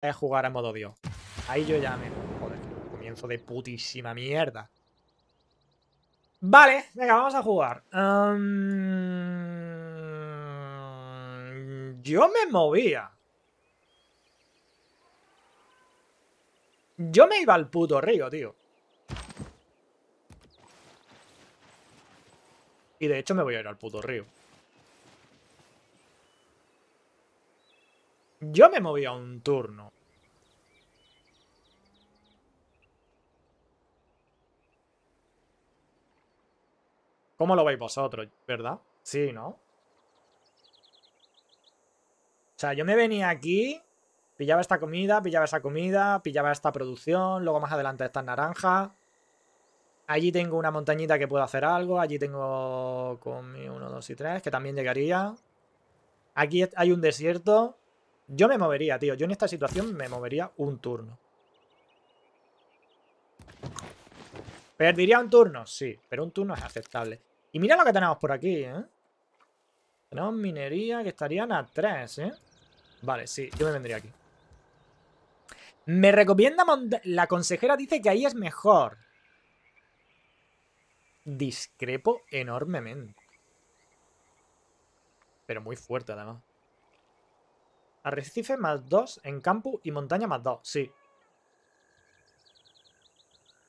es jugar a modo Dios. Ahí yo ya me... Joder, comienzo de putísima mierda. Vale, venga, vamos a jugar. yo me movía. Yo me iba al puto río, tío. Y de hecho me voy a ir al puto río. Yo me movía un turno. ¿Cómo lo veis vosotros? ¿Verdad? Sí, ¿no? O sea, yo me venía aquí, pillaba esta comida, pillaba esa comida, pillaba esta producción, luego más adelante estas naranjas. Allí tengo una montañita que puedo hacer algo, allí tengo con mi 1, 2 y 3, que también llegaría. Aquí hay un desierto. Yo me movería, tío. Yo en esta situación me movería un turno. ¿Perdería un turno? Sí, pero un turno es aceptable. Y mira lo que tenemos por aquí, ¿eh? Tenemos minería que estarían a 3, ¿eh? Vale, sí, yo me vendría aquí. Me recomienda... La consejera dice que ahí es mejor. Discrepo enormemente. Pero muy fuerte, además. Arrecife más 2 en campo y montaña más 2, sí.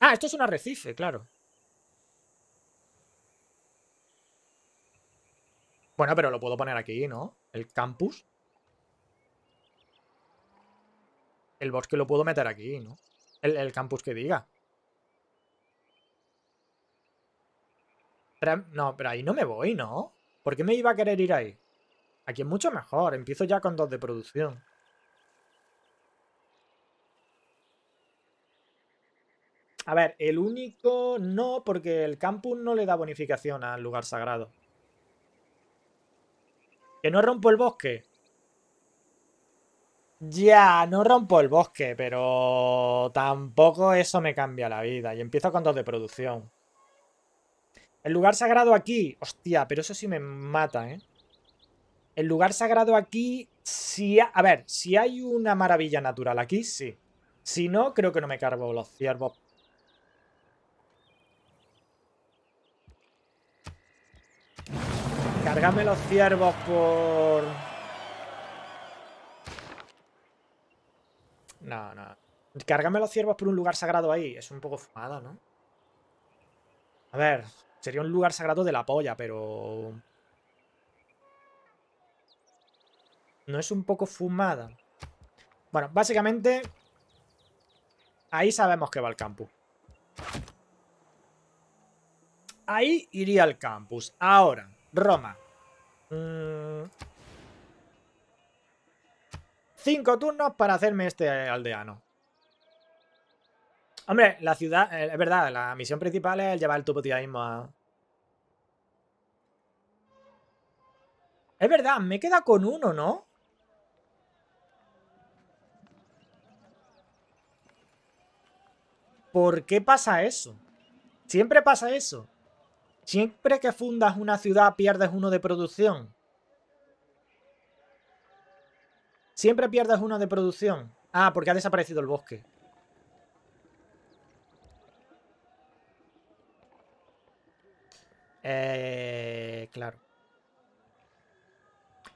Ah, esto es un arrecife, claro. Bueno, pero lo puedo poner aquí, ¿no? El campus. El bosque lo puedo meter aquí, ¿no? El, campus que diga. no, pero ahí no me voy, ¿no? ¿Por qué me iba a querer ir ahí? Aquí es mucho mejor. Empiezo ya con dos de producción. A ver, el único no, porque el campus no le da bonificación al lugar sagrado. ¿Que no rompo el bosque? Ya, no rompo el bosque, pero tampoco eso me cambia la vida. Y empiezo con dos de producción. El lugar sagrado aquí. Hostia, pero eso sí me mata, ¿eh? El lugar sagrado aquí, si... A ver, si hay una maravilla natural aquí, sí. Si no, creo que no me cargo los ciervos. Cargame los ciervos por... No, no. Cargame los ciervos por un lugar sagrado ahí. Es un poco fumada, ¿no? A ver, sería un lugar sagrado de la polla, pero... ¿No es un poco fumada? Bueno, básicamente... Ahí sabemos que va el campus. Ahí iría al campus. Ahora, Roma. Mm. Cinco turnos para hacerme este aldeano. Hombre, la ciudad... Eh, es verdad, la misión principal es llevar el tupotiaísmo a... Es verdad, me queda con uno, ¿no? ¿Por qué pasa eso? Siempre pasa eso. Siempre que fundas una ciudad pierdes uno de producción. Siempre pierdes uno de producción. Ah, porque ha desaparecido el bosque. Eh, claro.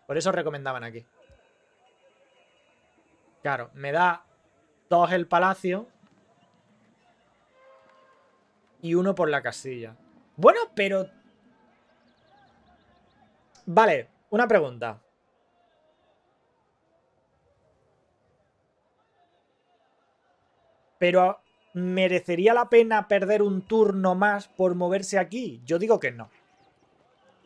Por eso recomendaban aquí. Claro, me da dos el palacio y uno por la casilla. Bueno, pero... Vale, una pregunta. Pero ¿merecería la pena perder un turno más por moverse aquí? Yo digo que no.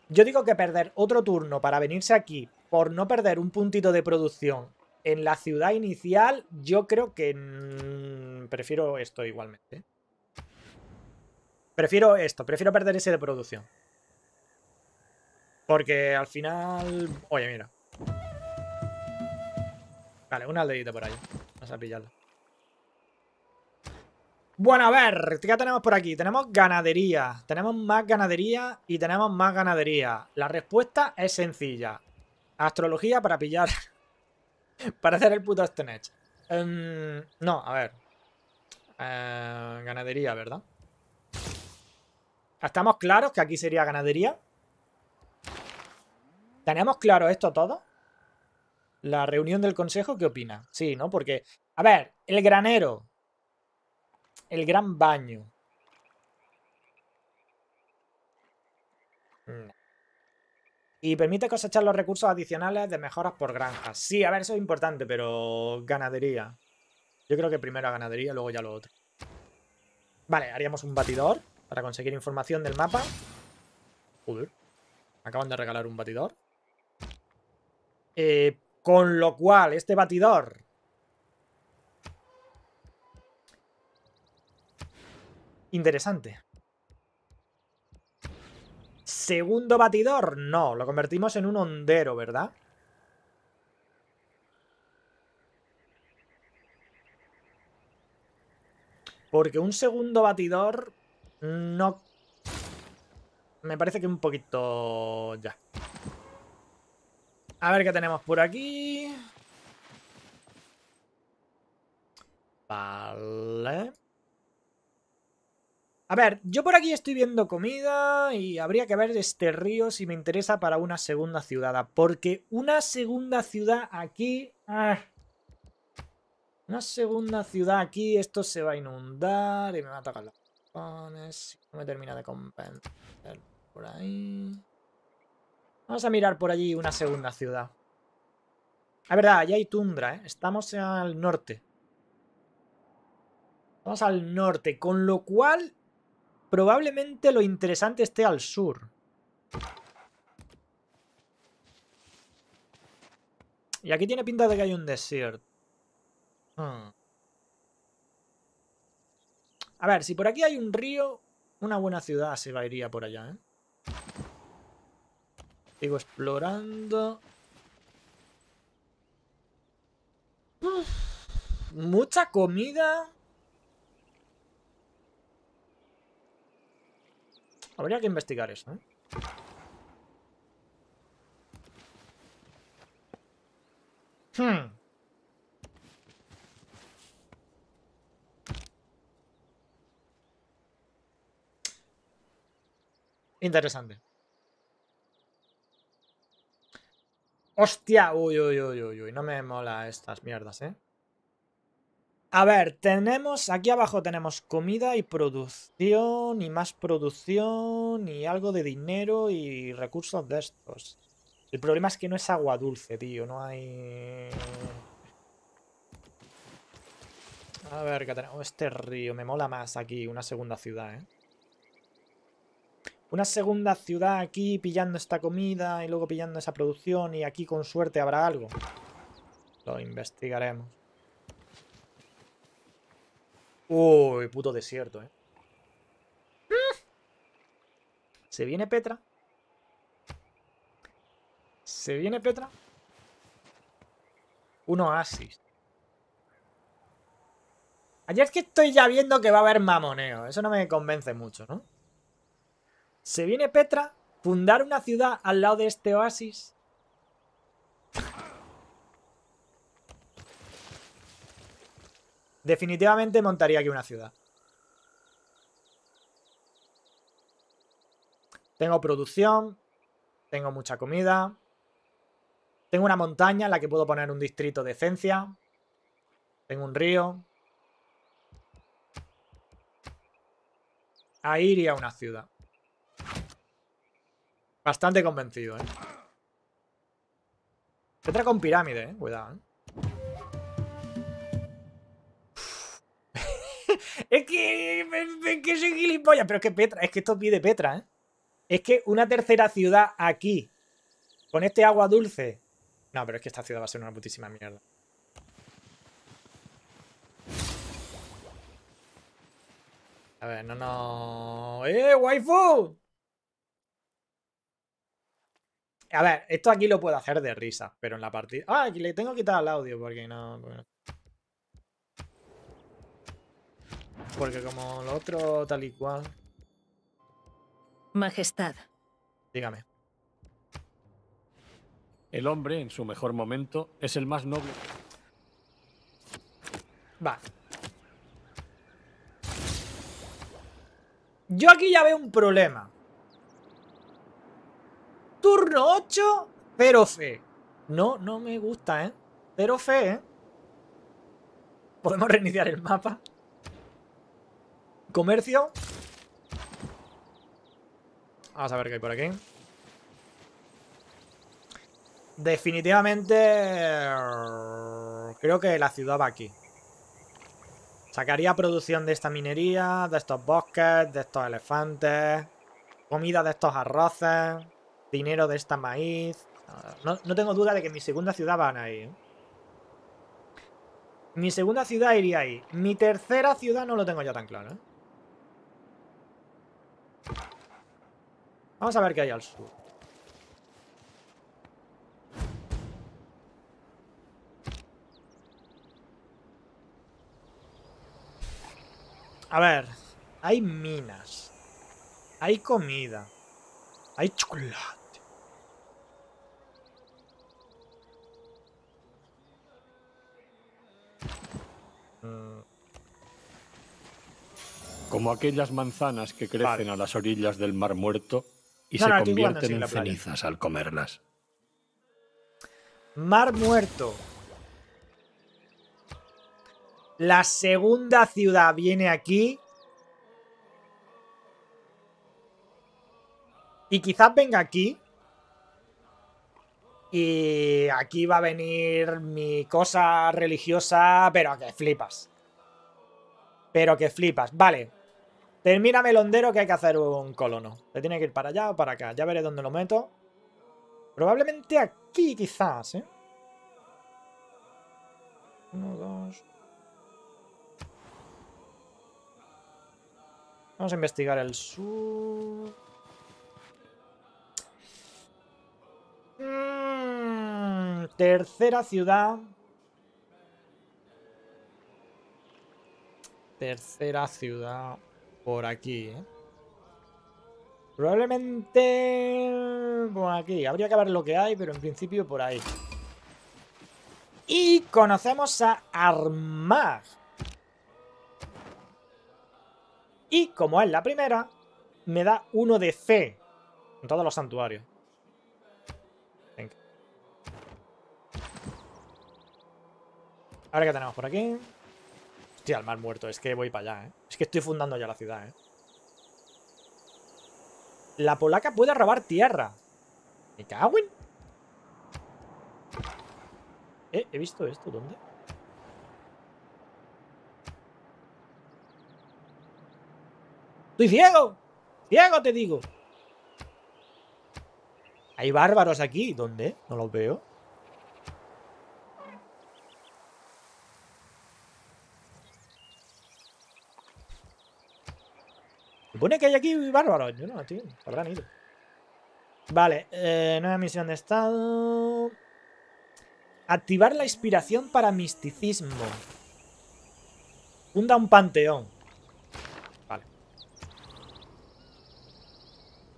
Yo digo que perder otro turno para venirse aquí por no perder un puntito de producción en la ciudad inicial, yo creo que mm, prefiero esto igualmente. Prefiero esto, prefiero perder ese de producción. Porque al final... Oye, mira. Vale, una aldeita por ahí. Vamos a pillarla. Bueno, a ver, ¿qué tenemos por aquí? Tenemos ganadería, tenemos más ganadería y tenemos más ganadería. La respuesta es sencilla. Astrología para pillar... para hacer el puto Stonehenge. Em, no, a ver. Eh, ganadería, ¿verdad? ¿Estamos claros que aquí sería ganadería? ¿Tenemos claro esto todo? La reunión del consejo, ¿qué opina? Sí, ¿no? Porque, a ver, el granero. El gran baño. Y permite cosechar los recursos adicionales de mejoras por granjas. Sí, a ver, eso es importante, pero ganadería. Yo creo que primero a ganadería, luego ya lo otro. Vale, haríamos un batidor para conseguir información del mapa. Joder. Acaban de regalar un batidor. Eh, con lo cual, este batidor... Interesante. Segundo batidor, no. Lo convertimos en un hondero, ¿verdad? Porque un segundo batidor no... Me parece que un poquito ya. A ver qué tenemos por aquí. Vale. A ver, yo por aquí estoy viendo comida y habría que ver este río si me interesa para una segunda ciudad. Porque una segunda ciudad aquí... Ah, una segunda ciudad aquí, esto se va a inundar y me va a tocar los No me termina de convencer por ahí. Vamos a mirar por allí una segunda ciudad. Es verdad, allá hay tundra, ¿eh? Estamos al norte. Vamos al norte, con lo cual Probablemente lo interesante esté al sur. Y aquí tiene pinta de que hay un desierto. Hmm. A ver, si por aquí hay un río, una buena ciudad se va iría por allá, ¿eh? Sigo explorando. mucha comida. Habría que investigar eso, ¿eh? Hmm. Interesante. Hostia, uy, uy, uy, uy, uy, no me mola estas mierdas, ¿eh? A ver, tenemos, aquí abajo tenemos comida y producción y más producción y algo de dinero y recursos de estos. El problema es que no es agua dulce, tío, no hay... A ver, ¿qué tenemos? Este río, me mola más aquí, una segunda ciudad, ¿eh? Una segunda ciudad aquí pillando esta comida y luego pillando esa producción y aquí con suerte habrá algo. Lo investigaremos. Uy, puto desierto, ¿eh? ¿Se viene Petra? ¿Se viene Petra? Un oasis. Ayer es que estoy ya viendo que va a haber mamoneo. Eso no me convence mucho, ¿no? ¿Se viene Petra? ¿Fundar una ciudad al lado de este oasis? Definitivamente montaría aquí una ciudad. Tengo producción. Tengo mucha comida. Tengo una montaña en la que puedo poner un distrito de esencia. Tengo un río. Ahí iría una ciudad. Bastante convencido, ¿eh? Otra con pirámide, ¿eh? Cuidado, ¿eh? es que, es que soy gilipollas, pero es que Petra, es que esto pide Petra, ¿eh? Es que una tercera ciudad aquí, con este agua dulce. No, pero es que esta ciudad va a ser una putísima mierda. A ver, no, no... ¡Eh, waifu! A ver, esto aquí lo puedo hacer de risa, pero en la partida... Ah, aquí le tengo que quitar el audio porque no... Porque como lo otro tal y cual... Majestad. Dígame. El hombre, en su mejor momento, es el más noble. Vale. Yo aquí ya veo un problema. Turno 8, cero fe. No, no me gusta, ¿eh? Cero fe, ¿eh? Podemos reiniciar el mapa. Comercio. Vamos a ver qué hay por aquí. Definitivamente... Creo que la ciudad va aquí. Sacaría producción de esta minería, de estos bosques, de estos elefantes, comida de estos arroces, dinero de esta maíz. No, tengo duda de que mi segunda ciudad van ahí. ¿eh? Mi segunda ciudad iría ahí. Mi tercera ciudad no lo tengo ya tan claro. ¿eh? Vamos a ver qué hay al sur. A ver, hay minas. Hay comida. Hay chocolate. Como aquellas manzanas que crecen a las orillas del Mar Muerto y se convierten en cenizas al comerlas. Mar Muerto. La segunda ciudad viene aquí. Y quizás venga aquí. Y aquí va a venir mi cosa religiosa, pero que flipas. Pero que flipas. Vale. Termina Melondero que hay que hacer un colono. Te tiene que ir para allá o para acá. Ya veré dónde lo meto. Probablemente aquí, quizás, ¿eh? Uno, dos... Vamos a investigar el sur. Mm, tercera ciudad. Tercera ciudad por aquí, ¿eh? Probablemente por aquí. Habría que ver lo que hay, pero en principio por ahí. Y conocemos a Armagh. Y como es la primera, me da uno de fe en todos los santuarios. Venga. Ahora que tenemos por aquí. Hostia, el mar muerto. Es que voy para allá, ¿eh? Es que estoy fundando ya la ciudad, ¿eh? La polaca puede robar tierra. ¿Me cago en? Eh, he visto esto. ¿Dónde? ¡Estoy ciego! ¡Ciego, te digo! Hay bárbaros aquí. ¿Dónde? No los veo. Supone que hay aquí bárbaros. Yo no, tío. Habrán ido. Vale. Eh, nueva misión de estado. Activar la inspiración para misticismo. Funda un panteón.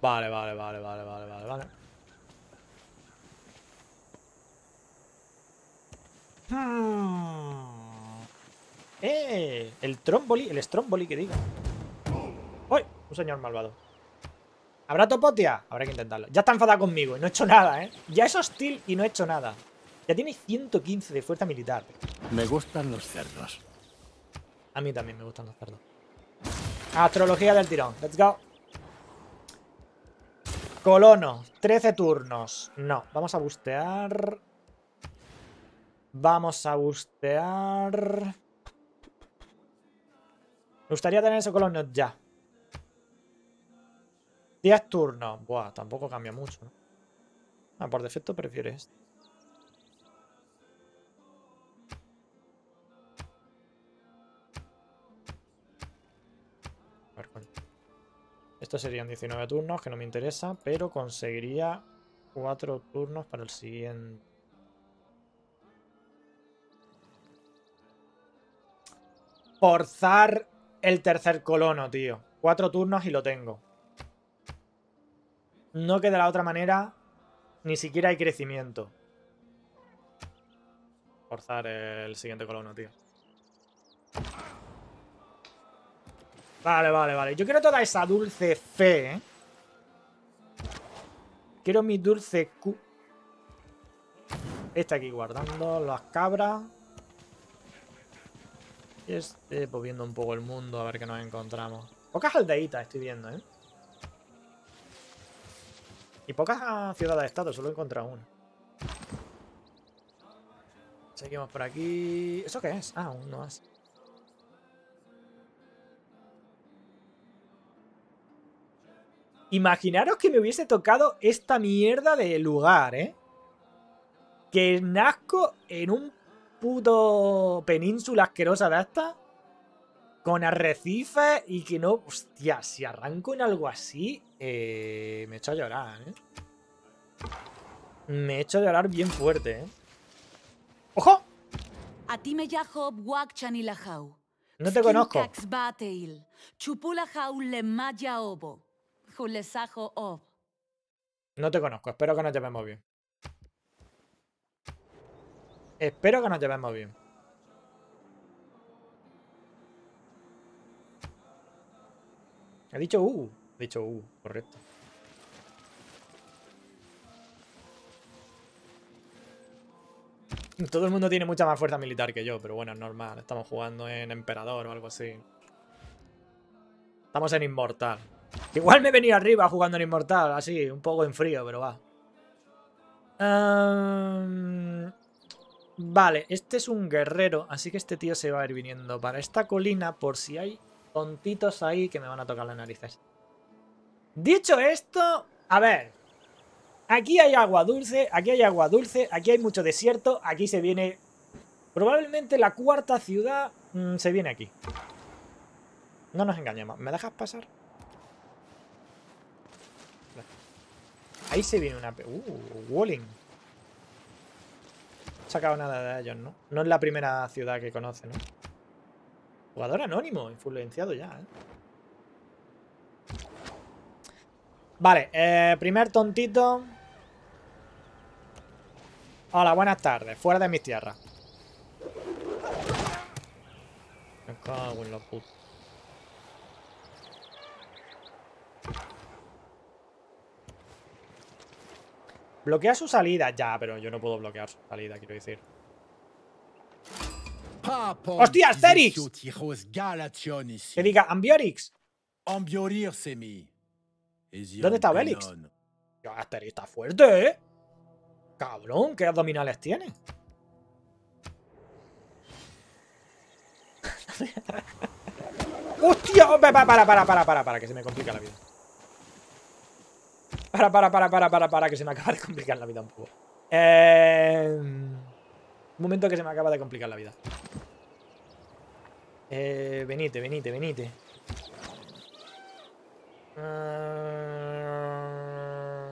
Vale, vale, vale, vale, vale, vale, vale. Hmm. ¡Eh! El tromboli, el stromboli que diga. Un señor malvado. ¿Habrá topotia? Habrá que intentarlo. Ya está enfadado conmigo y no he hecho nada, ¿eh? Ya es hostil y no he hecho nada. Ya tiene 115 de fuerza militar. Me gustan los cerdos. A mí también me gustan los cerdos. Astrología del tirón. Let's go. Colono, 13 turnos. No, vamos a bustear. Vamos a bustear. Me gustaría tener ese colono ya. 10 turnos. Buah, tampoco cambia mucho. Ah, por defecto prefieres este. A ver, estos serían 19 turnos, que no me interesa, pero conseguiría 4 turnos para el siguiente. Forzar el tercer colono, tío. 4 turnos y lo tengo. No que de la otra manera ni siquiera hay crecimiento. Forzar el siguiente colono, tío. Vale, vale, vale. Yo quiero toda esa dulce fe, ¿eh? Quiero mi dulce Q. Este aquí guardando las cabras. Y este, pues viendo un poco el mundo, a ver qué nos encontramos. Pocas aldeitas estoy viendo, ¿eh? Y pocas ciudades de estado, solo he encontrado una. Seguimos por aquí. ¿Eso qué es? Ah, uno más. Imaginaros que me hubiese tocado esta mierda de lugar, ¿eh? Que nazco en un puto península asquerosa de esta. Con arrecifes y que no... Hostia, si arranco en algo así, eh, me echo a llorar, ¿eh? Me echo a llorar bien fuerte, ¿eh? ¡Ojo! No te conozco. No te conozco, espero que nos llevemos bien. Espero que nos llevemos bien. Ha dicho U. Ha dicho U, correcto. Todo el mundo tiene mucha más fuerza militar que yo, pero bueno, es normal. Estamos jugando en Emperador o algo así. Estamos en Inmortal. Igual me he venido arriba jugando en Inmortal, así, un poco en frío, pero va. Em, vale, este es un guerrero, así que este tío se va a ir viniendo para esta colina por si hay tontitos ahí que me van a tocar las narices. Dicho esto, a ver. Aquí hay agua dulce, aquí hay agua dulce, aquí hay mucho desierto, aquí se viene... Probablemente la cuarta ciudad mm, se viene aquí. No nos engañemos. ¿Me dejas pasar? Ahí se viene una... Uh, Walling. No he sacado nada de ellos, ¿no? No es la primera ciudad que conoce, ¿no? Jugador anónimo, influenciado ya, ¿eh? Vale, eh, primer tontito. Hola, buenas tardes. Fuera de mis tierras. Me cago en la puta. Bloquea su salida. Ya, pero yo no puedo bloquear su salida, quiero decir. ¡Hostia, Asterix! Que diga Ambiorix. ¿Dónde está Obelix? Asterix está fuerte, ¿eh? Cabrón, ¿qué abdominales tiene? ¡Hostia! Para, para, para, para, para, para, que se me complica la vida. Para, para, para, para, para, para, que se me acaba de complicar la vida un poco. Eh... Momento que se me acaba de complicar la vida. Eh, venite, venite, venite. Uh,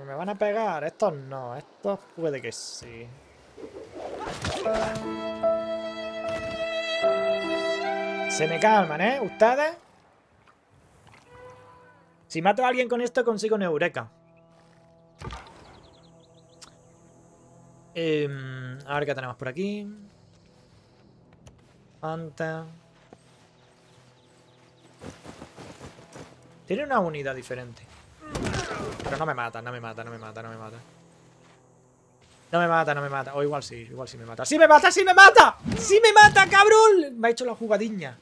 ¿Me van a pegar? Estos no, estos puede que sí. Se me calman, ¿eh? ¿Ustedes? Si mato a alguien con esto, consigo un eureka. Eh, a ver qué tenemos por aquí. Antes. Tiene una unidad diferente. Pero no me mata, no me mata, no me mata, no me mata. No me mata, no me mata. O igual sí, igual sí me mata. ¡Sí me mata, sí me mata! ¡Sí me mata, cabrón! Me ha hecho la jugadiña.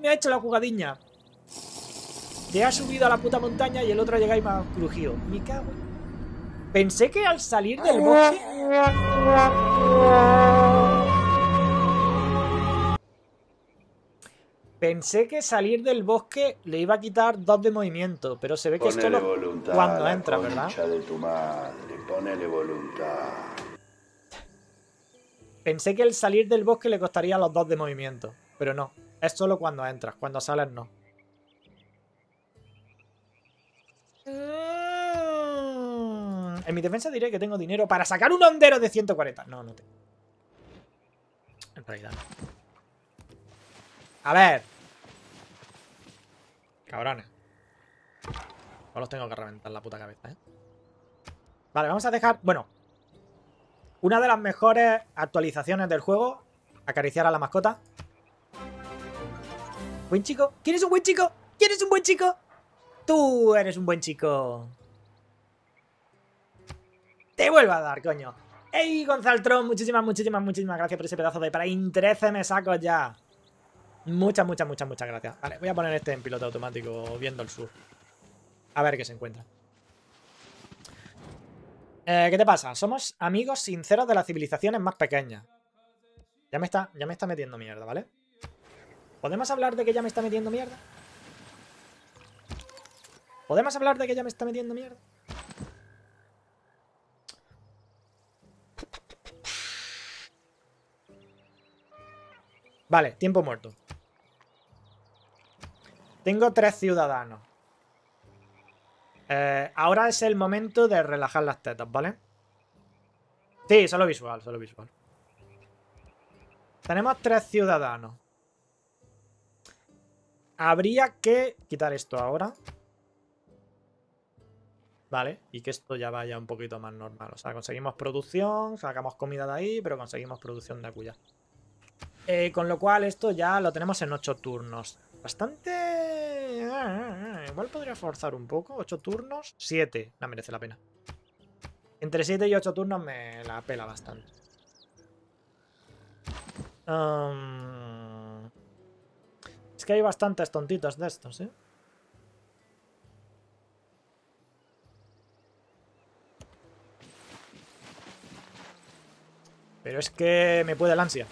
Me ha hecho la jugadiña. Te ha subido a la puta montaña y el otro llega y me ha crujido. Me cago Pensé que al salir del bosque... Pensé que salir del bosque le iba a quitar dos de movimiento, pero se ve que esto lo... cuando entra, ¿verdad? De tu madre. voluntad. Pensé que el salir del bosque le costaría los dos de movimiento, pero no. Es solo cuando entras, cuando sales no. En mi defensa diré que tengo dinero para sacar un hondero de 140. No, no tengo. En realidad A ver. Cabrones. No los tengo que reventar la puta cabeza, ¿eh? Vale, vamos a dejar... Bueno. Una de las mejores actualizaciones del juego. Acariciar a la mascota. Buen chico. ¿Quién es un buen chico? ¿Quién es un buen chico? Tú eres un buen chico. Te vuelvo a dar, coño. ¡Ey, Gonzaltron! Muchísimas, muchísimas, muchísimas gracias por ese pedazo de para 13 me saco ya. Muchas, muchas, muchas, muchas gracias. Vale, voy a poner este en piloto automático viendo el sur. A ver qué se encuentra. Eh, ¿Qué te pasa? Somos amigos sinceros de las civilizaciones más pequeñas. Ya me está, ya me está metiendo mierda, ¿vale? ¿Podemos hablar de que ya me está metiendo mierda? ¿Podemos hablar de que ya me está metiendo mierda? Vale, tiempo muerto. Tengo tres ciudadanos. Eh, ahora es el momento de relajar las tetas, ¿vale? Sí, solo visual, solo visual. Tenemos tres ciudadanos. Habría que quitar esto ahora. Vale, y que esto ya vaya un poquito más normal. O sea, conseguimos producción, sacamos comida de ahí, pero conseguimos producción de acuya. Eh, con lo cual esto ya lo tenemos en 8 turnos. Bastante... Eh, igual podría forzar un poco. 8 turnos. 7. No merece la pena. Entre 7 y 8 turnos me la pela bastante. Que hay bastantes tontitos de estos, ¿eh? Pero es que me puede el ansia.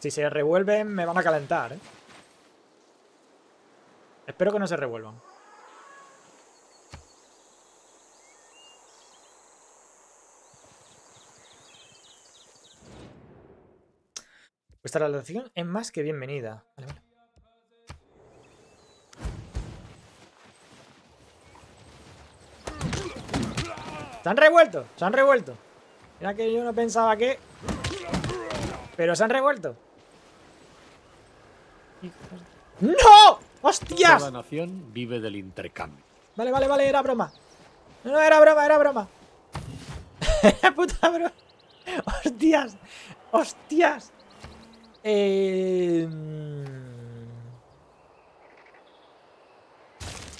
Si se revuelven, me van a calentar, ¿eh? Espero que no se revuelvan. Esta relación es más que bienvenida. Vale, vale. Se han revuelto, se han revuelto. Mira que yo no pensaba que... Pero se han revuelto. ¡No! ¡Hostias! Toda nación vive del intercambio. Vale, vale, vale, era broma. No, no, era broma, era broma. Puta broma. ¡Hostias! ¡Hostias! Eh...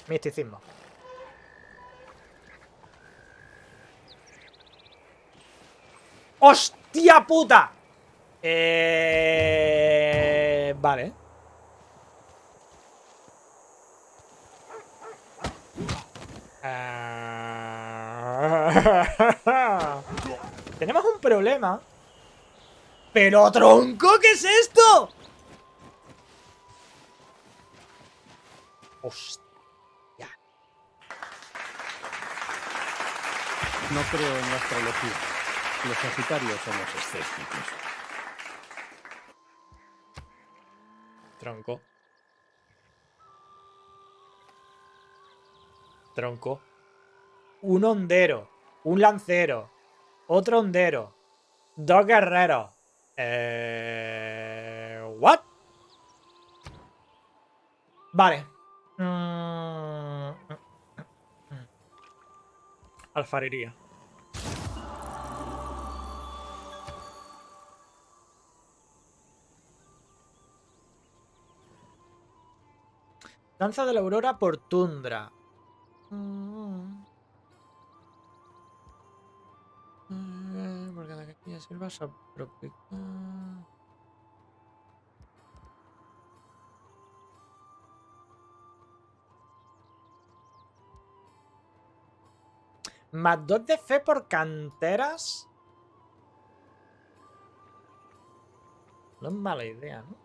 Misticismo. ¡Hostia puta! Eh... Vale. Tenemos un problema. ¡Pero tronco! ¿Qué es esto? Hostia. No creo en la astrología. Los sagitarios somos escépticos. Tronco. Tronco. Un hondero. Un lancero. Otro hondero. Dos guerreros. Eh... ¿What? Vale. Mm. Alfarería. Danza de la aurora por tundra. Mm. Eh, porque la sirva Más dos de fe por canteras. No es mala idea, ¿no?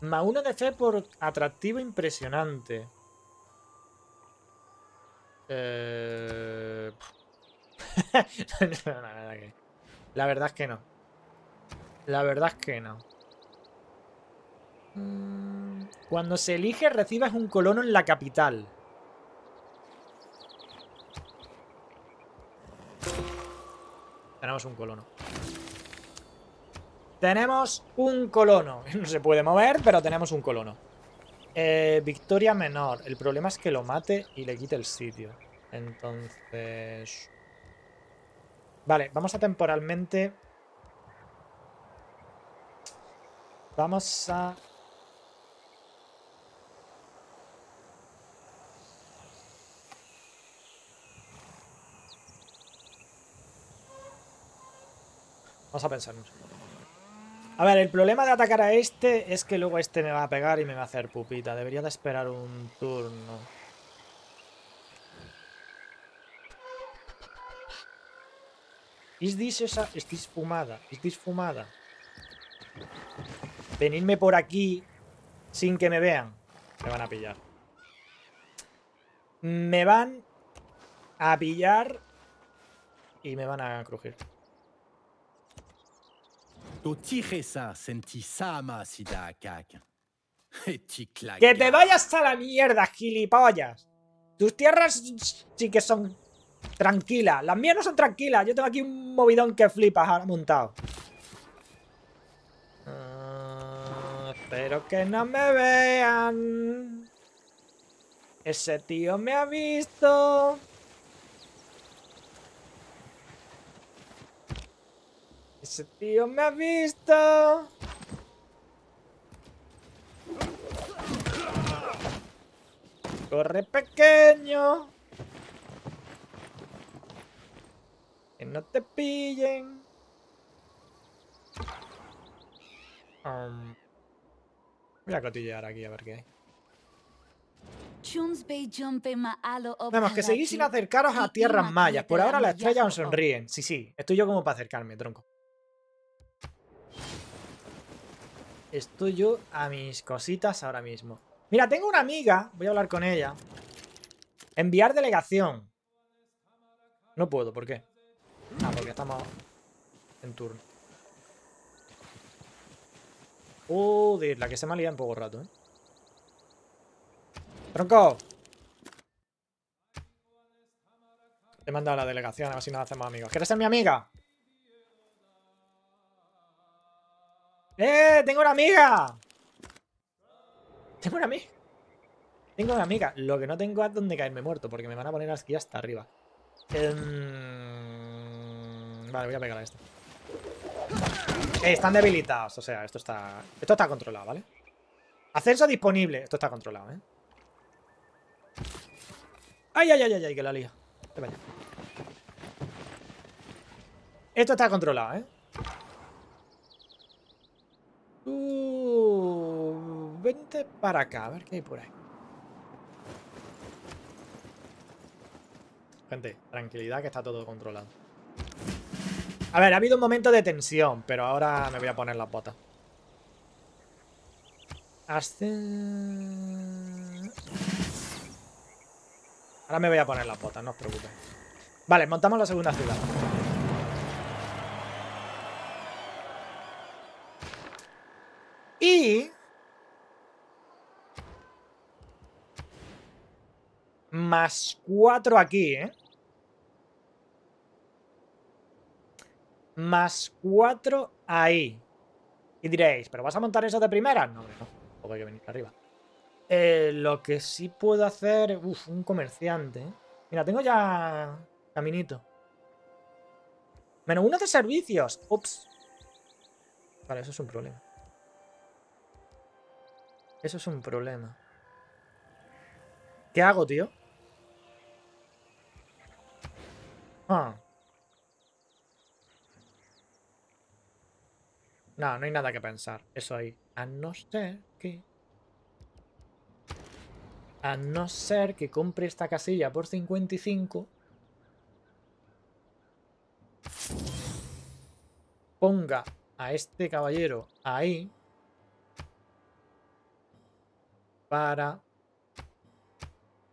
Más uno de fe por atractivo impresionante. Eh... La verdad es que no. La verdad es que no. Mm, cuando se elige recibes un colono en la capital. Tenemos un colono. Tenemos un colono. No se puede mover, pero tenemos un colono. Eh, victoria menor. El problema es que lo mate y le quite el sitio. Entonces... Vale, vamos a temporalmente... Vamos a... Vamos a pensar un A ver, el problema de atacar a este es que luego este me va a pegar y me va a hacer pupita. Debería de esperar un turno. ¿Es this esa? ¿Es this fumada? ¿Es this fumada? Venirme por aquí sin que me vean. Me van a pillar. Me van a pillar y me van a crujir. ¡Que te vayas a la mierda, gilipollas! Tus tierras sí que son tranquilas. Las mías no son tranquilas. Yo tengo aquí un movidón que flipas ahora montado. Ah, espero que no me vean. Ese tío me ha visto. Ese tío me ha visto. Corre pequeño. Que no te pillen. Um, voy a cotillear aquí a ver qué hay. Vemos que seguís sin acercaros a tierras mayas. Por ahora las estrellas os sonríen. Sí, sí. Estoy yo como para acercarme, tronco. Estoy yo a mis cositas ahora mismo. Mira, tengo una amiga. Voy a hablar con ella. Enviar delegación. No puedo, ¿por qué? Ah, porque estamos en turno. Joder, la que se me ha liado en poco rato, ¿eh? ¡Tronco! He mandado a la delegación, a ver si nos hacemos amigos. ¿Quieres ser mi amiga? ¡Eh! ¡Tengo una amiga! Tengo una amiga. Tengo una amiga. Lo que no tengo es donde caerme muerto, porque me van a poner aquí hasta arriba. Em, vale, voy a pegar a esto. Eh, están debilitados, o sea, esto está... Esto está controlado, ¿vale? Ascenso disponible. Esto está controlado, ¿eh? ¡Ay, ay, ay, ay! ay que la lía. Esto está controlado, ¿eh? Uh, vente para acá, a ver qué hay por ahí. Gente, tranquilidad que está todo controlado. A ver, ha habido un momento de tensión, pero ahora me voy a poner las botas. Ahora me voy a poner las botas, no os preocupéis. Vale, montamos la segunda ciudad. Más 4 aquí, ¿eh? Más 4 ahí. Y diréis, ¿pero vas a montar eso de primera? No, no. Tengo que venir arriba. Eh, lo que sí puedo hacer... Uf, un comerciante. ¿eh? Mira, tengo ya... Caminito. Menos uno de servicios. Ups. Vale, eso es un problema. Eso es un problema. ¿Qué hago, tío? Ah. No, no hay nada que pensar. Eso ahí. A no ser que... A no ser que compre esta casilla por 55. Ponga a este caballero ahí. Para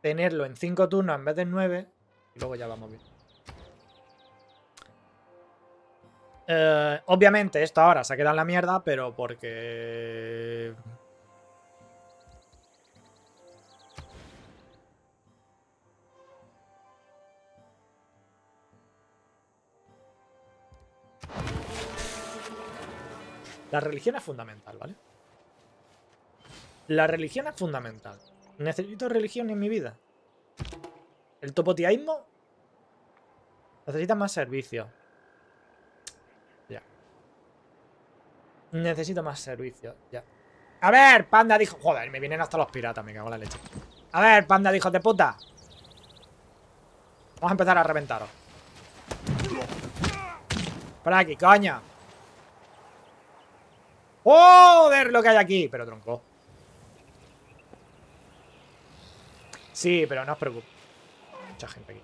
tenerlo en 5 turnos en vez de 9 y luego ya vamos bien. Eh, obviamente esto ahora se ha quedado en la mierda, pero porque... La religión es fundamental, ¿vale? La religión es fundamental. Necesito religión en mi vida. El topotiaísmo necesita más servicio. Ya. Necesito más servicio. Ya. A ver, panda dijo... Joder, me vienen hasta los piratas, me cago en la leche. A ver, panda dijo de puta. Vamos a empezar a reventaros. Por aquí, coño. ¡Joder lo que hay aquí! Pero tronco. Sí, pero no os preocupéis. Mucha gente aquí.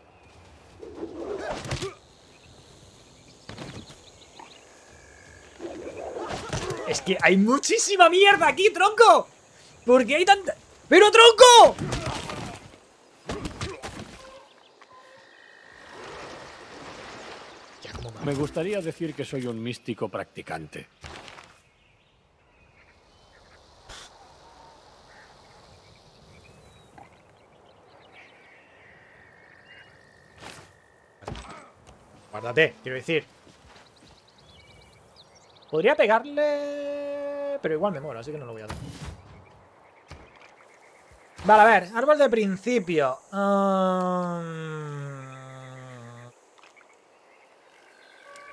Es que hay muchísima mierda aquí, tronco. ¿Por qué hay tanta...? ¡Pero tronco! Me gustaría decir que soy un místico practicante. Quiero decir. Podría pegarle... Pero igual me muero, así que no lo voy a hacer. Vale, a ver. Árbol de principio. Um...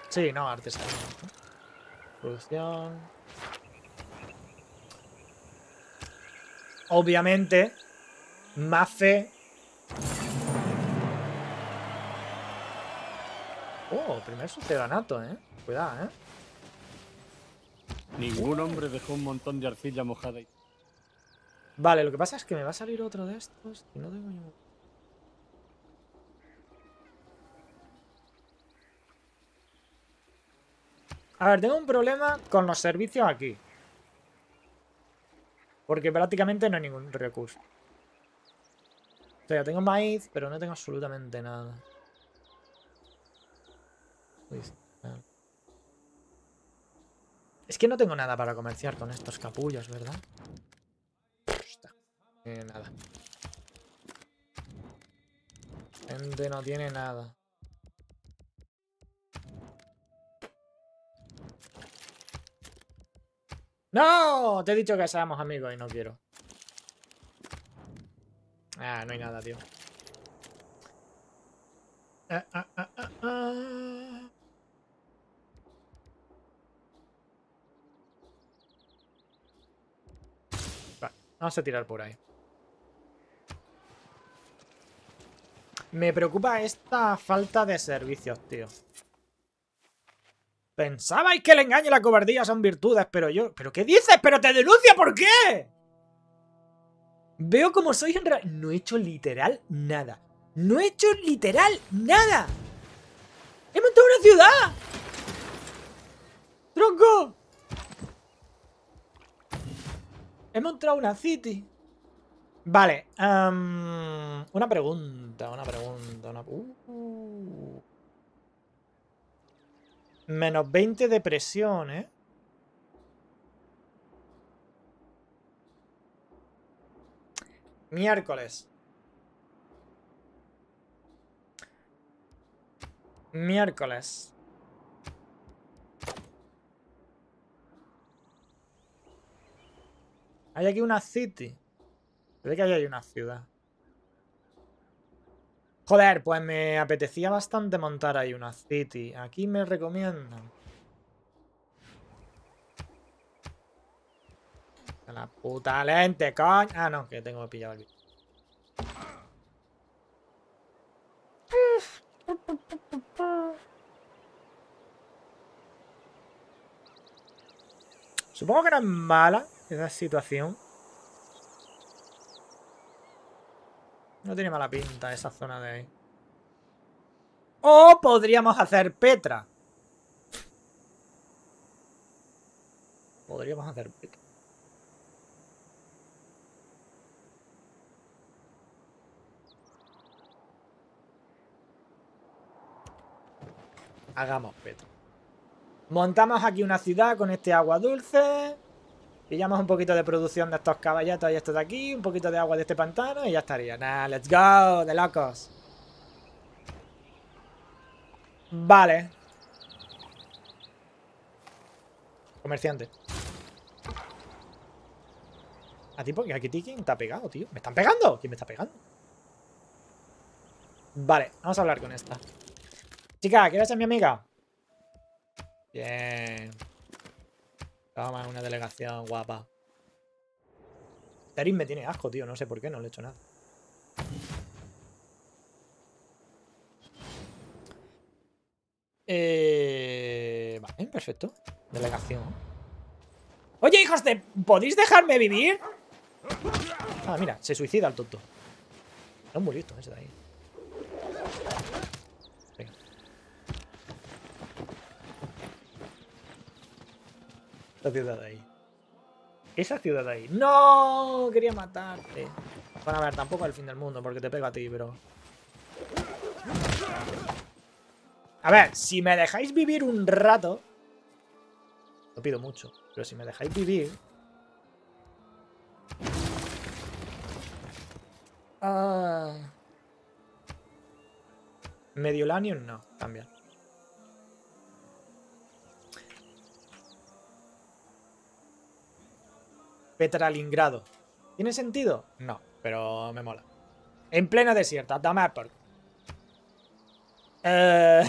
Sí, no, artesanía. Producción. Obviamente, más primer sucedanato, eh. Cuidado, eh. Ningún hombre dejó un montón de arcilla mojada. Vale, lo que pasa es que me va a salir otro de estos y no tengo A ver, tengo un problema con los servicios aquí. Porque prácticamente no hay ningún recurso. O sea, tengo maíz, pero no tengo absolutamente nada. Es que no tengo nada para comerciar con estos capullos, ¿verdad? Eh, nada. Gente no tiene nada. ¡No! Te he dicho que seamos amigos y no quiero. Ah, no hay nada, tío. Ah, ah, ah, vamos a tirar por ahí. Me preocupa esta falta de servicios, tío. Pensabais que el engaño y la cobardía son virtudes, pero yo... ¿Pero qué dices? ¿Pero te denuncia por qué? Veo como sois en realidad... No he hecho literal nada. No he hecho literal nada. ¡He montado una ciudad! ¡Tronco! He montado una city. Vale. una pregunta, una pregunta. Una... Uh. Menos 20 de presión, ¿eh? Miércoles. Miércoles. Hay aquí una city. Ve que hay una ciudad. Joder, pues me apetecía bastante montar ahí una city. Aquí me recomiendan. La puta lente, coño. Ah, no, que tengo pillar el Supongo que no es mala esa situación. No tiene mala pinta esa zona de ahí. O podríamos hacer Petra. Podríamos hacer Petra. Hagamos Petra. Montamos aquí una ciudad con este agua dulce. Pillamos un poquito de producción de estos caballetos y estos de aquí, un poquito de agua de este pantano y ya estaría. Nah, let's go, de locos. Vale. Comerciante. ¿A ti, aquí quién ha pegado, tío? ¿Me están pegando? ¿Quién me está pegando? Vale, vamos a hablar con esta. Chica, ¿quieres ser mi amiga? Bien. Toma, una delegación guapa. Terin me tiene asco, tío. No sé por qué, no le he hecho nada. Eh... Vale, perfecto. Delegación. Oye, hijos de... ¿Podéis dejarme vivir? Ah, mira, se suicida el tonto. Es muy listo ese de ahí. Ciudad ahí. Esa ciudad ahí. ¡No! Quería matarte. Bueno, a ver, tampoco el fin del mundo porque te pego a ti, pero... A ver, si me dejáis vivir un rato... Lo pido mucho, pero si me dejáis vivir... Ah... Mediolanium no, también. Petralingrado. ¿Tiene sentido? No, pero me mola. En pleno desierto, dame por... Eh...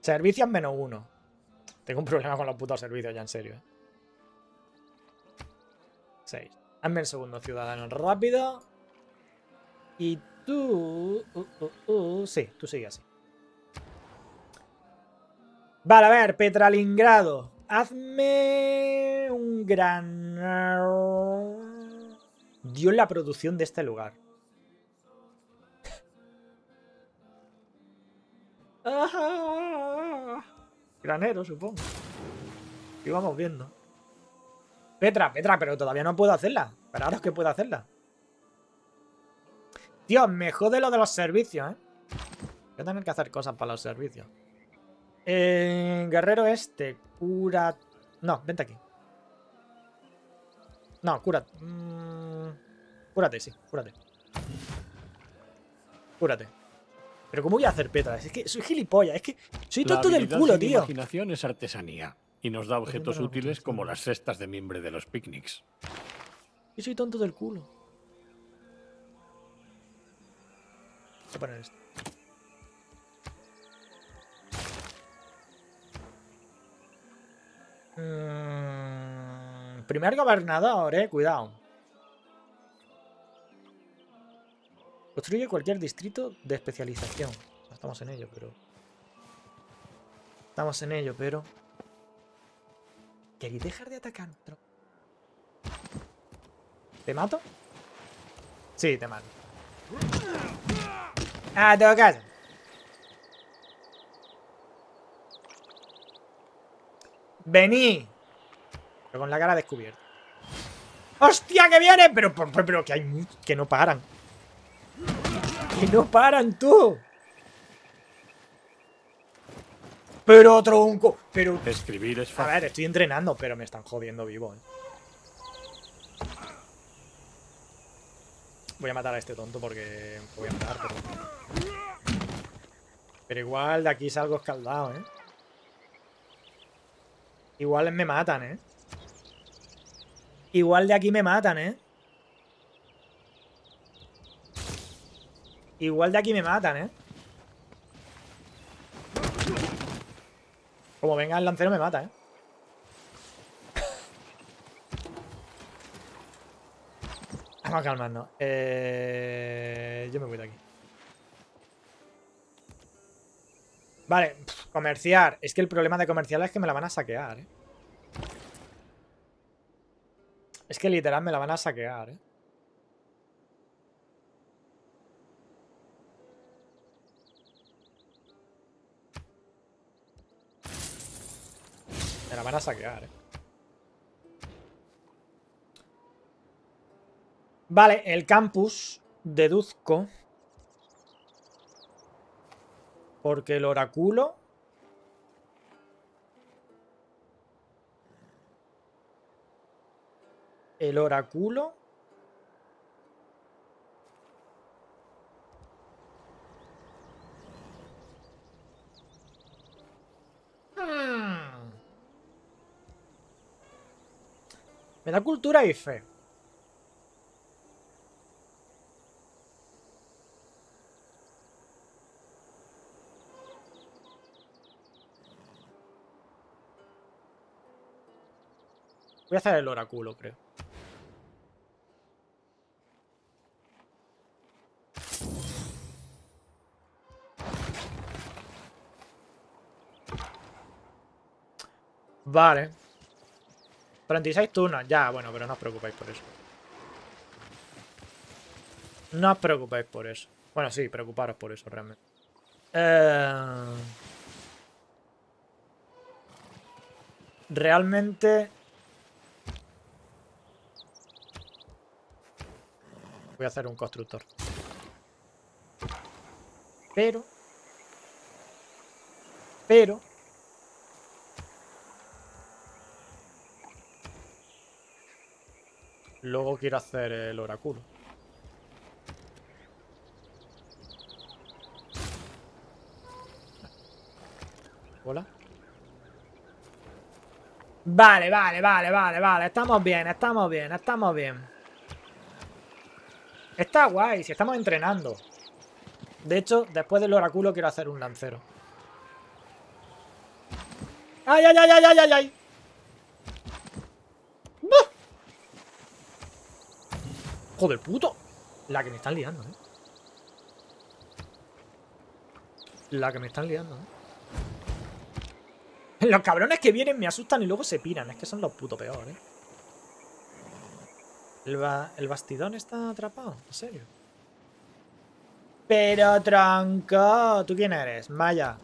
Servicios menos uno. Tengo un problema con los putos servicios ya, en serio. ¿eh? 6. Hazme el segundo ciudadano rápido. Y tú... Uh, uh, uh, sí, tú sigue así. Vale, a ver, Petralingrado. Hazme un gran... Dios la producción de este lugar. Granero, supongo. Y vamos viendo. Petra, Petra, pero todavía no puedo hacerla. Pero ahora es que puedo hacerla. Tío, me jode lo de los servicios, ¿eh? Voy a tener que hacer cosas para los servicios. Eh, guerrero este, cura... No, vente aquí. No, cúrate. Mm, cúrate, sí, cúrate. Cúrate. Pero ¿cómo voy a hacer Petra? Es que soy gilipollas, es que soy tonto del culo, tío. La imaginación es artesanía y nos da objetos útiles como las cestas de mimbre de los picnics. Yo soy tonto del culo. Voy a poner esto. Mm, primer gobernador, eh, cuidado. Construye cualquier distrito de especialización. Estamos en ello, pero... Estamos en ello, pero... ¿Queréis dejar de atacar? ¿Te mato? Sí, te mato. Ah, tengo casa. Vení. Pero con la cara descubierta. ¡Hostia, que viene! Pero, pero, pero que hay que no paran. ¡Que no paran, tú! Pero tronco, pero... Escribir es fácil. A ver, estoy entrenando, pero me están jodiendo vivo, eh. Voy a matar a este tonto porque... Voy a matar, pero... Pero igual de aquí salgo escaldado, eh. Igual me matan, eh. Igual de aquí me matan, eh. Igual de aquí me matan, ¿eh? Como venga el lancero me mata, ¿eh? Vamos a calmarnos. Eh... Yo me voy de aquí. Vale, comerciar. Es que el problema de comercial es que me la van a saquear, ¿eh? Es que literal me la van a saquear, ¿eh? Me la van a saquear, eh. Vale, el campus deduzco. Porque el oráculo... El oráculo... Me da cultura y fe. Voy a hacer el oráculo, creo. Vale. 36 turnos. Ya, bueno, pero no os preocupéis por eso. No os preocupéis por eso. Bueno, sí, preocuparos por eso, realmente. Eh... Realmente... Voy a hacer un constructor. Pero... Pero... Luego quiero hacer el oráculo. Hola. Vale, vale, vale, vale, vale. Estamos bien, estamos bien, estamos bien. Está guay, si estamos entrenando. De hecho, después del oráculo quiero hacer un lancero. ¡Ay, ay, ay, ay, ay, ay! ay! Joder, puto. La que me están liando, ¿eh? La que me están liando, ¿eh? Los cabrones que vienen me asustan y luego se piran. Es que son los puto peor, ¿eh? ¿El, ¿El, bastidón está atrapado? ¿En serio? Pero tronco. ¿Tú quién eres? Maya.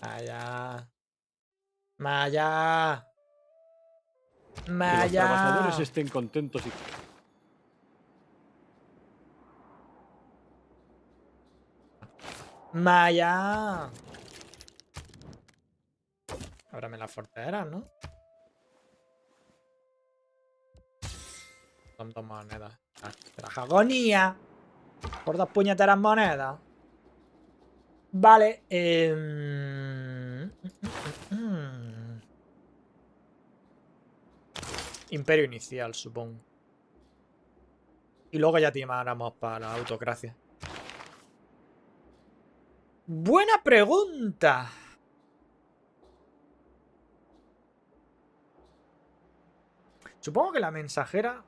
Maya. Maya. Maya. Que los trabajadores estén contentos y Maya. Ábrame la fortera, ¿no? Tantas monedas. La agonía. Por dos puñeteras monedas. Vale. Eh... Imperio inicial, supongo. Y luego ya timáramos para la autocracia. Buena pregunta. Supongo que la mensajera...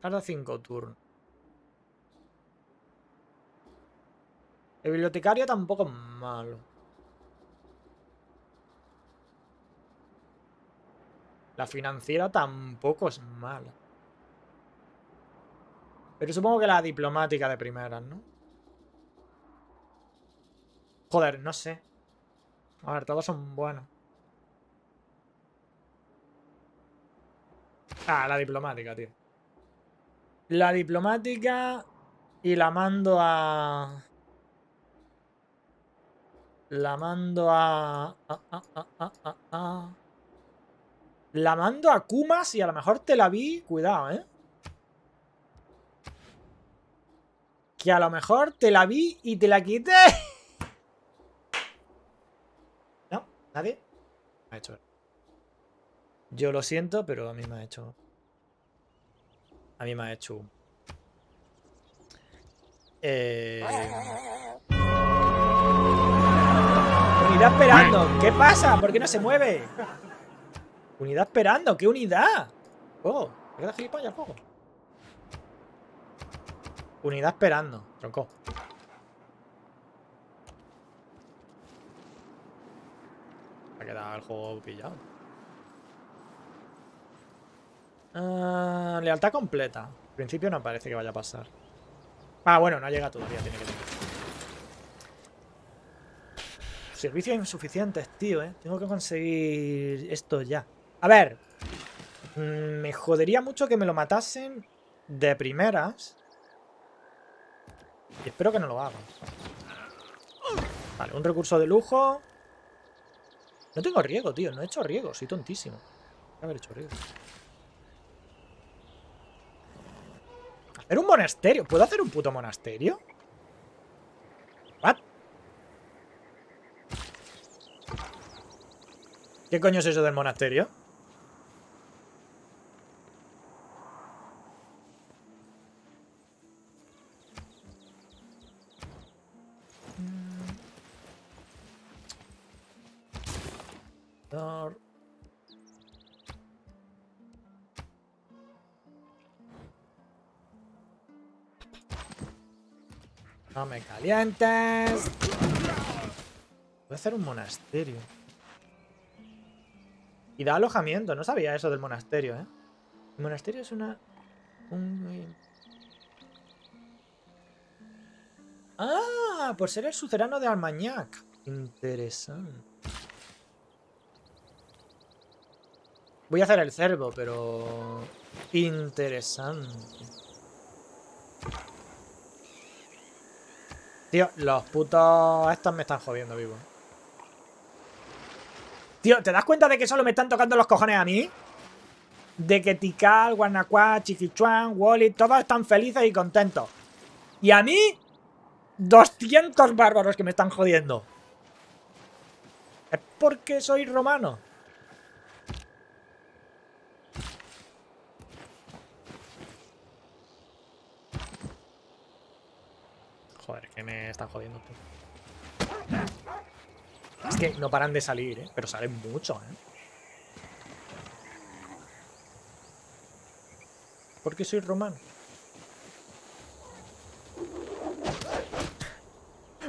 Tarda cinco turnos. El bibliotecario tampoco es malo. La financiera tampoco es mala. Pero supongo que la diplomática de primeras, ¿no? Joder, no sé. A ver, todos son buenos. Ah, la diplomática, tío. La diplomática y la mando a... La mando a... a, a, a, la mando a Kumas y a lo mejor te la vi. Cuidado, ¿eh? Que a lo mejor te la vi y te la quité. ¿No? ¿Nadie? Me ha hecho. Yo lo siento, pero a mí me ha hecho. A mí me ha hecho. Eh... Unidad esperando. ¿Qué pasa? ¿Por qué no se mueve? Unidad esperando, ¿qué unidad? Juego, ¿me queda gilipollas, juego? Unidad esperando, tronco. Ha quedado el juego pillado. Ah, lealtad completa. En principio no parece que vaya a pasar. Ah, bueno, no llega todavía, tiene que llegar. Servicios insuficientes, tío, ¿eh? Tengo que conseguir esto ya. A ver. Mm, me jodería mucho que me lo matasen de primeras. Y espero que no lo hagan. Vale, un recurso de lujo. No tengo riego, tío. No he hecho riego. Soy tontísimo. No haber hecho riego. Hacer un monasterio. ¿Puedo hacer un puto monasterio? ¿What? ¿Qué coño es eso del monasterio? Calientes. Voy a hacer un monasterio. Y da alojamiento. No sabía eso del monasterio, ¿eh? El monasterio es una... Ah, por ser el sucerano de Armañac. Interesante. Voy a hacer el cervo, pero... Interesante. Tío, los putos estos me están jodiendo vivo. Tío, ¿te das cuenta de que solo me están tocando los cojones a mí? De que Tikal, Guanacuá, Chiquichuan, Wally, todos están felices y contentos. Y a mí, 200 bárbaros que me están jodiendo. ¿Es porque soy romano? Joder, que me están jodiendo. Es que no paran de salir, ¿eh? Pero salen mucho, ¿eh? ¿Por qué soy romano?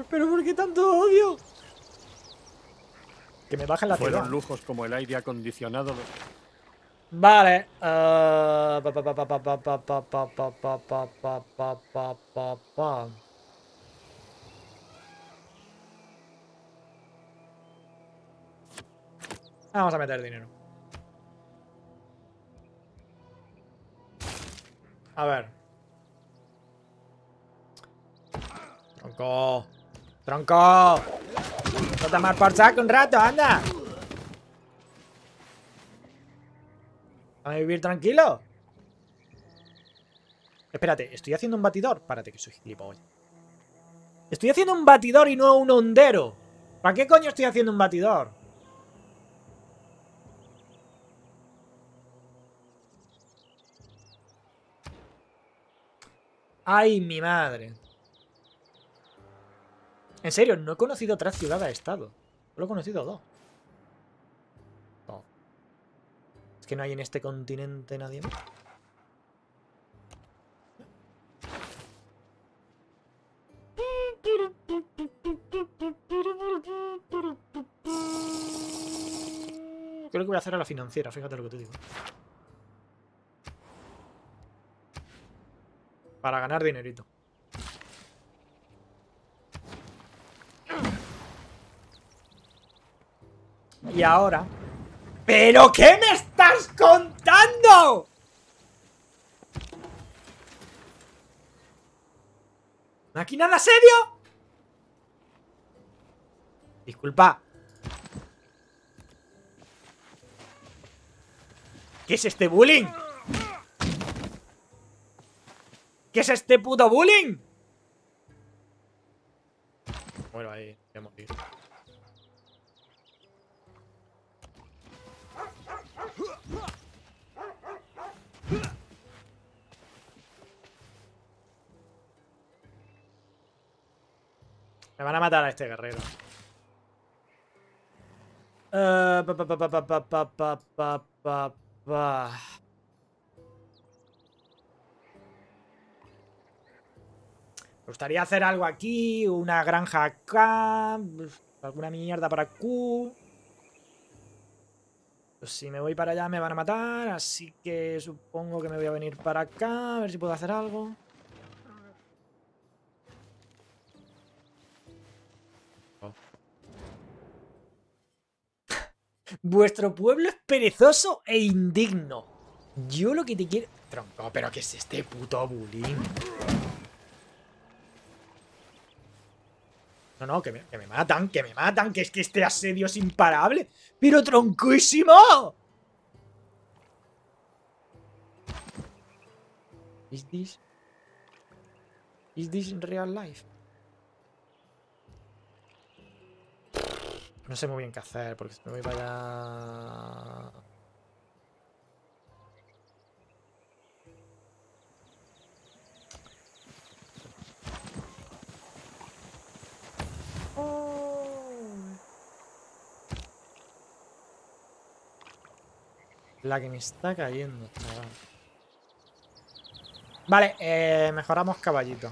¿Pero por qué tanto odio? Que me bajen la Fueron lujos como el aire acondicionado. Vale. Vamos a meter dinero. A ver. Tronco. Tronco. No te más por saco un rato, anda. ¿Vamos a vivir tranquilo? Espérate, ¿estoy haciendo un batidor? Párate que soy gilipollas. Estoy haciendo un batidor y no un hondero. ¿Para qué coño estoy haciendo un batidor? ¡Ay, mi madre! En serio, no he conocido otra ciudad a estado. Solo he conocido dos. Es que no hay en este continente nadie más. Creo que voy a hacer a la financiera, fíjate lo que te digo. Para ganar dinerito. Y ahora... ¿Pero qué me estás contando? ¿Máquina de asedio? Disculpa. ¿Qué es este bullying? ¿Qué es este puto bullying? Bueno, ahí, voy a morir. Me van a matar a este guerrero. Uh, pa, pa, pa, gustaría hacer algo aquí, una granja acá, alguna mierda para Q. Pues si me voy para allá me van a matar, así que supongo que me voy a venir para acá, a ver si puedo hacer algo. Vuestro pueblo es perezoso e indigno. Yo lo que te quiero... Tronco, pero ¿qué es este puto bullying? No, no, que me, matan, que me matan, que es que este asedio es imparable. ¡Pero tronquísimo! ¿Is this? ¿Is this in real life? No sé muy bien qué hacer, porque si me voy para allá... La que me está cayendo, chaval. Vale, eh, mejoramos caballito.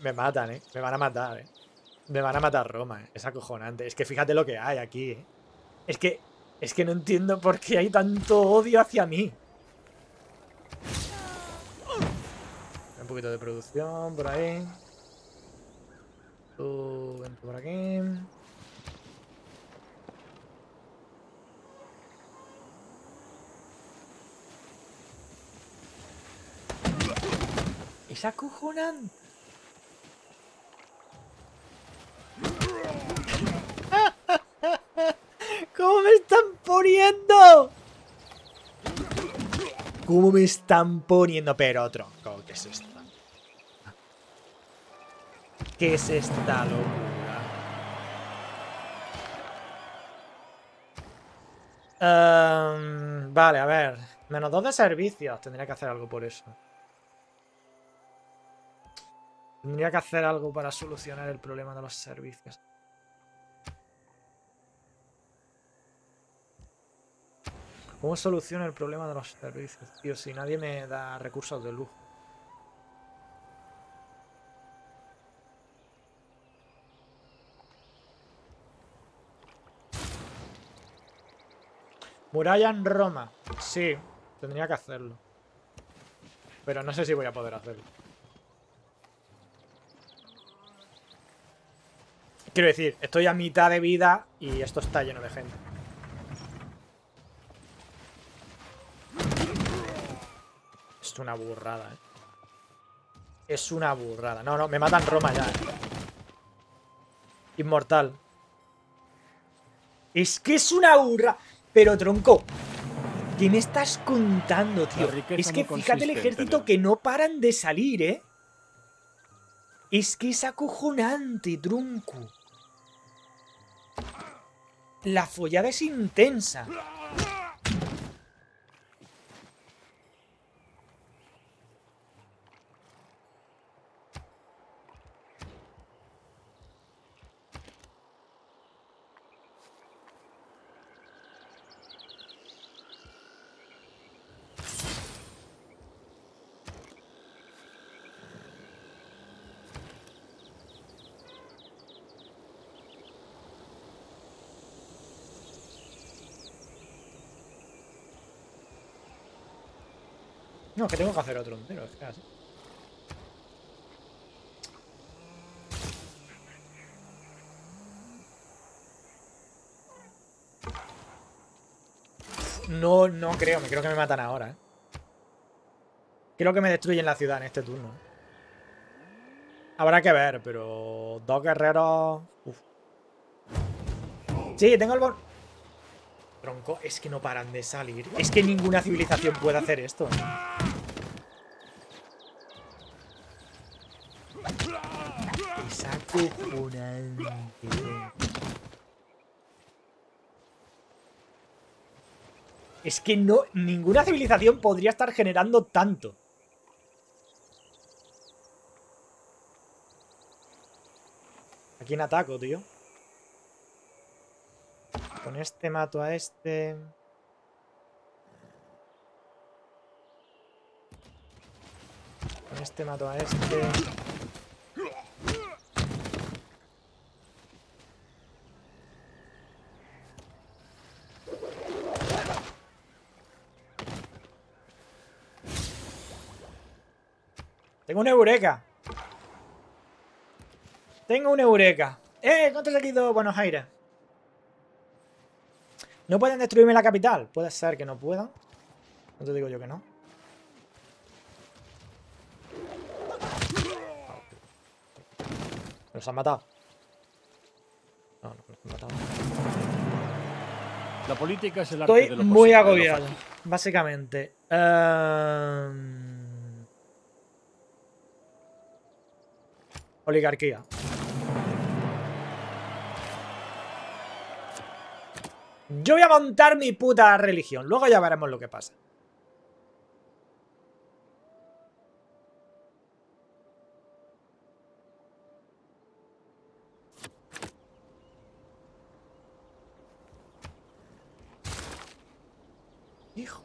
Me, matan, ¿eh? Me van a matar, ¿eh? Me van a matar Roma, ¿eh? Es acojonante. Es que fíjate lo que hay aquí, ¿eh? Es que... Es que no entiendo por qué hay tanto odio hacia mí. Un poquito de producción por ahí. Tú, vente por aquí. Es acojonante. ¿Cómo me están poniendo? ¿Cómo me están poniendo? Pero tronco, ¿qué es esto? ¿Qué es esta locura? Em, vale, a ver. Menos dos de servicios. Tendría que hacer algo por eso. Tendría que hacer algo para solucionar el problema de los servicios. ¿Cómo soluciono el problema de los servicios, tío? Si nadie me da recursos de lujo. Muralla en Roma. Sí, tendría que hacerlo. Pero no sé si voy a poder hacerlo. Quiero decir, estoy a mitad de vida y esto está lleno de gente. Es una burrada, ¿eh? Es una burrada. No, no, me matan Roma ya, ¿eh? Inmortal. Es que es una burra. Pero, tronco, ¿qué me estás contando, tío? Es que fíjate el ejército que no paran de salir, ¿eh? Es que es acojonante, tronco. La follada es intensa. Es que tengo que hacer otro entero, es que así. No, no creo, me creo que me matan ahora, ¿eh? Creo que me destruyen la ciudad en este turno. Habrá que ver, pero... Dos guerreros... Uf. Sí, tengo el... Tronco, es que no paran de salir. Es que ninguna civilización puede hacer esto. ¿eh? Es que no, ninguna civilización podría estar generando tanto. ¿A quién ataco, tío? Con este mato a este... Con este mato a este... Tengo una eureka. Tengo una eureka. ¡Eh! ¿Cuánto se quitado Buenos Aires? ¿No pueden destruirme la capital? Puede ser que no puedan. No te digo yo que no. ¿Los han matado? No, no, los han matado. La política es el arte Estoy muy agobiado. básicamente. Em, oligarquía. Yo voy a montar mi puta religión. Luego ya veremos lo que pasa. Hijo.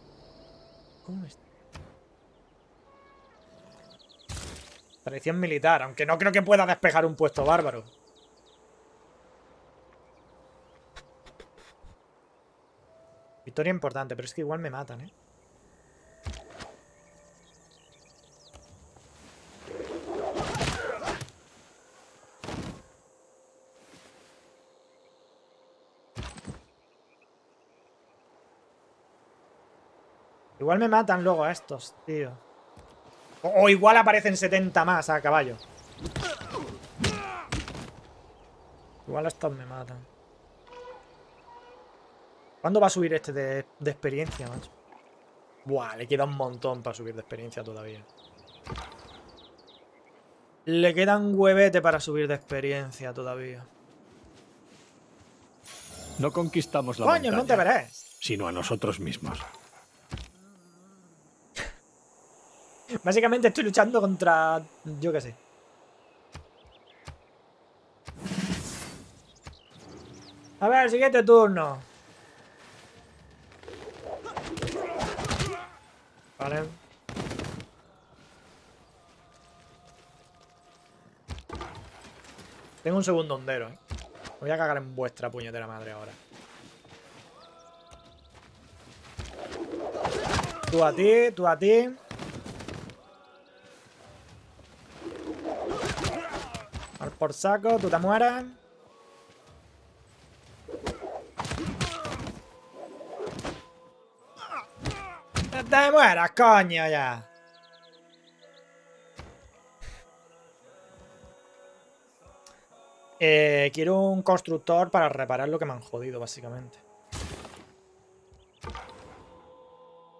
¿Cómo está? Militar, aunque no creo que pueda despejar un puesto bárbaro. Victoria importante, pero es que igual me matan, ¿eh? Igual me matan luego a estos, tío. O, igual aparecen 70 más a caballo. Igual estos me matan. ¿Cuándo va a subir este de, experiencia, macho? Buah, le queda un montón para subir de experiencia todavía. Le queda un huevete para subir de experiencia todavía. No conquistamos la Coño, no te verás. Sino a nosotros mismos. Básicamente estoy luchando contra... Yo qué sé. A ver, siguiente turno. Vale. Tengo un segundo hondero, ¿eh? voy a cagar en vuestra puñetera madre ahora. Tú a ti, tú a ti. Por saco, tú te mueres. ¡Te mueras, coño, ya! Eh, quiero un constructor para reparar lo que me han jodido, básicamente.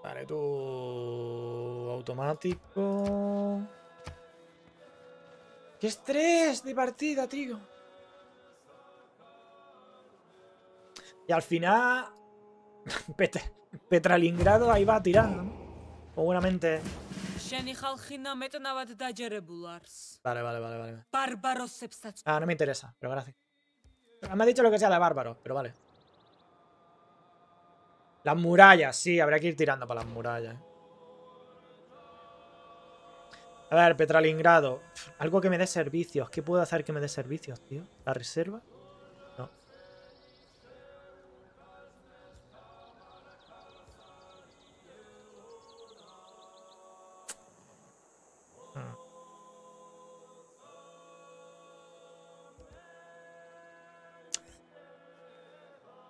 Vale, tú... Automático... ¡Qué estrés de partida, tío! Y al final... Petralingrado ahí va tirando, ¿no? Seguramente... Vale, vale, vale, vale. Ah, no me interesa, pero gracias. Me ha dicho lo que sea de bárbaro, pero vale. Las murallas, sí, habrá que ir tirando para las murallas. A ver, Petralingrado. Algo que me dé servicios. ¿Qué puedo hacer que me dé servicios, tío? ¿La reserva? No. Hmm.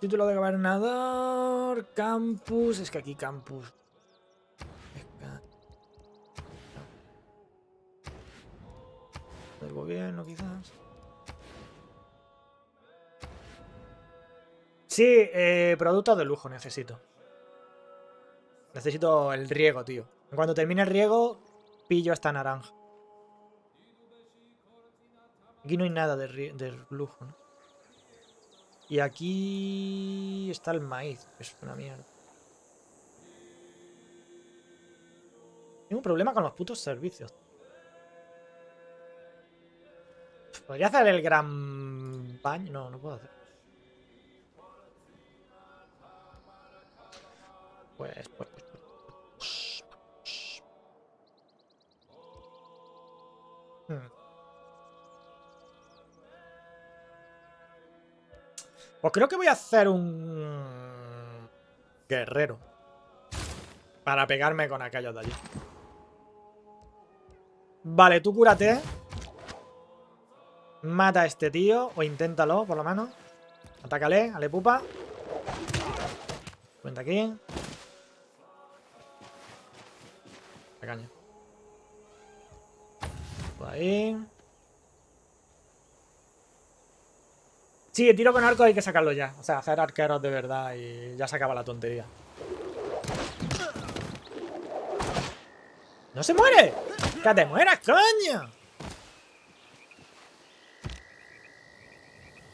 Título de gobernador, campus, es que aquí campus gobierno, quizás. Sí, eh, productos de lujo necesito. Necesito el riego, tío. Cuando termine el riego, pillo esta naranja. Aquí no hay nada de, lujo, ¿no? Y aquí está el maíz. Es una mierda. Tengo un problema con los putos servicios. ¿Podría hacer el gran baño? No, no puedo hacer. Pues, pues, pues. Pues, hmm. pues creo que voy a hacer un guerrero. Para pegarme con aquellos de allí. Vale, tú cúrate. Mata a este tío, o inténtalo, por lo menos. Atácale, ale pupa. Cuenta aquí. La caña. Por ahí. Sí, el tiro con arco hay que sacarlo ya. O sea, hacer arqueros de verdad y ya se acaba la tontería. ¡No se muere! ¡Que te mueras, coño!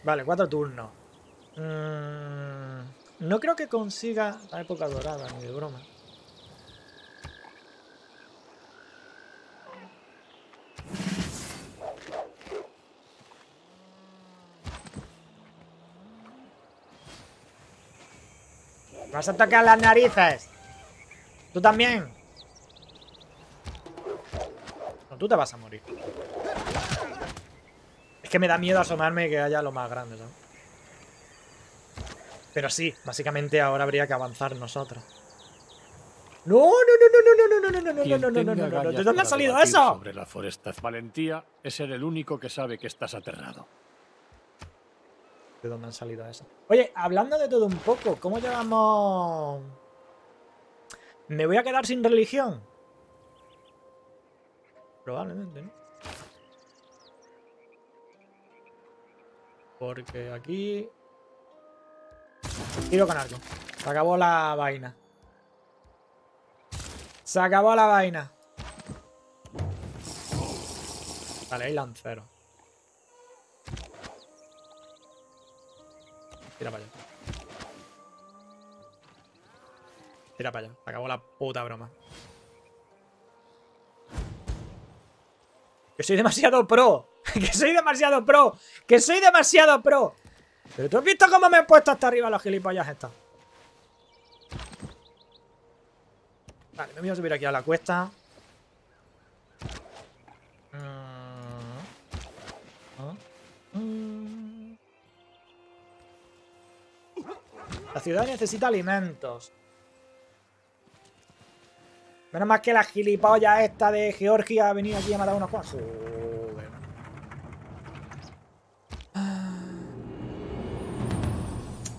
Vale, cuatro turnos. Mm, no creo que consiga la época dorada, ni de broma. Vas a tocar las narices. Tú también. No, tú te vas a morir. Es que me da miedo asomarme que haya lo más grande, ¿sabes? Pero sí, básicamente ahora habría que avanzar nosotros. ¡No, no, no, no, no, no, no, no, no, no, no, no, no, no, ¿De dónde ha salido eso? Sobre la foresta. Valentía es ser el único que sabe que estás aterrado. ¿De dónde han salido eso? Oye, hablando de todo un poco, ¿cómo llevamos...? ¿Me voy a quedar sin religión? Probablemente, ¿no? Porque aquí... Tiro con algo. Se acabó la vaina. Se acabó la vaina. Vale, hay lancero. Tira para allá. Tira para allá. Se acabó la puta broma. Que soy demasiado pro. que soy demasiado pro. Que soy demasiado pro. Pero tú has visto cómo me he puesto hasta arriba los gilipollas estas. Vale, me voy a subir aquí a la cuesta. La ciudad necesita alimentos. Menos mal que la gilipollas esta de Georgia ha venido aquí a matar unos cuantos.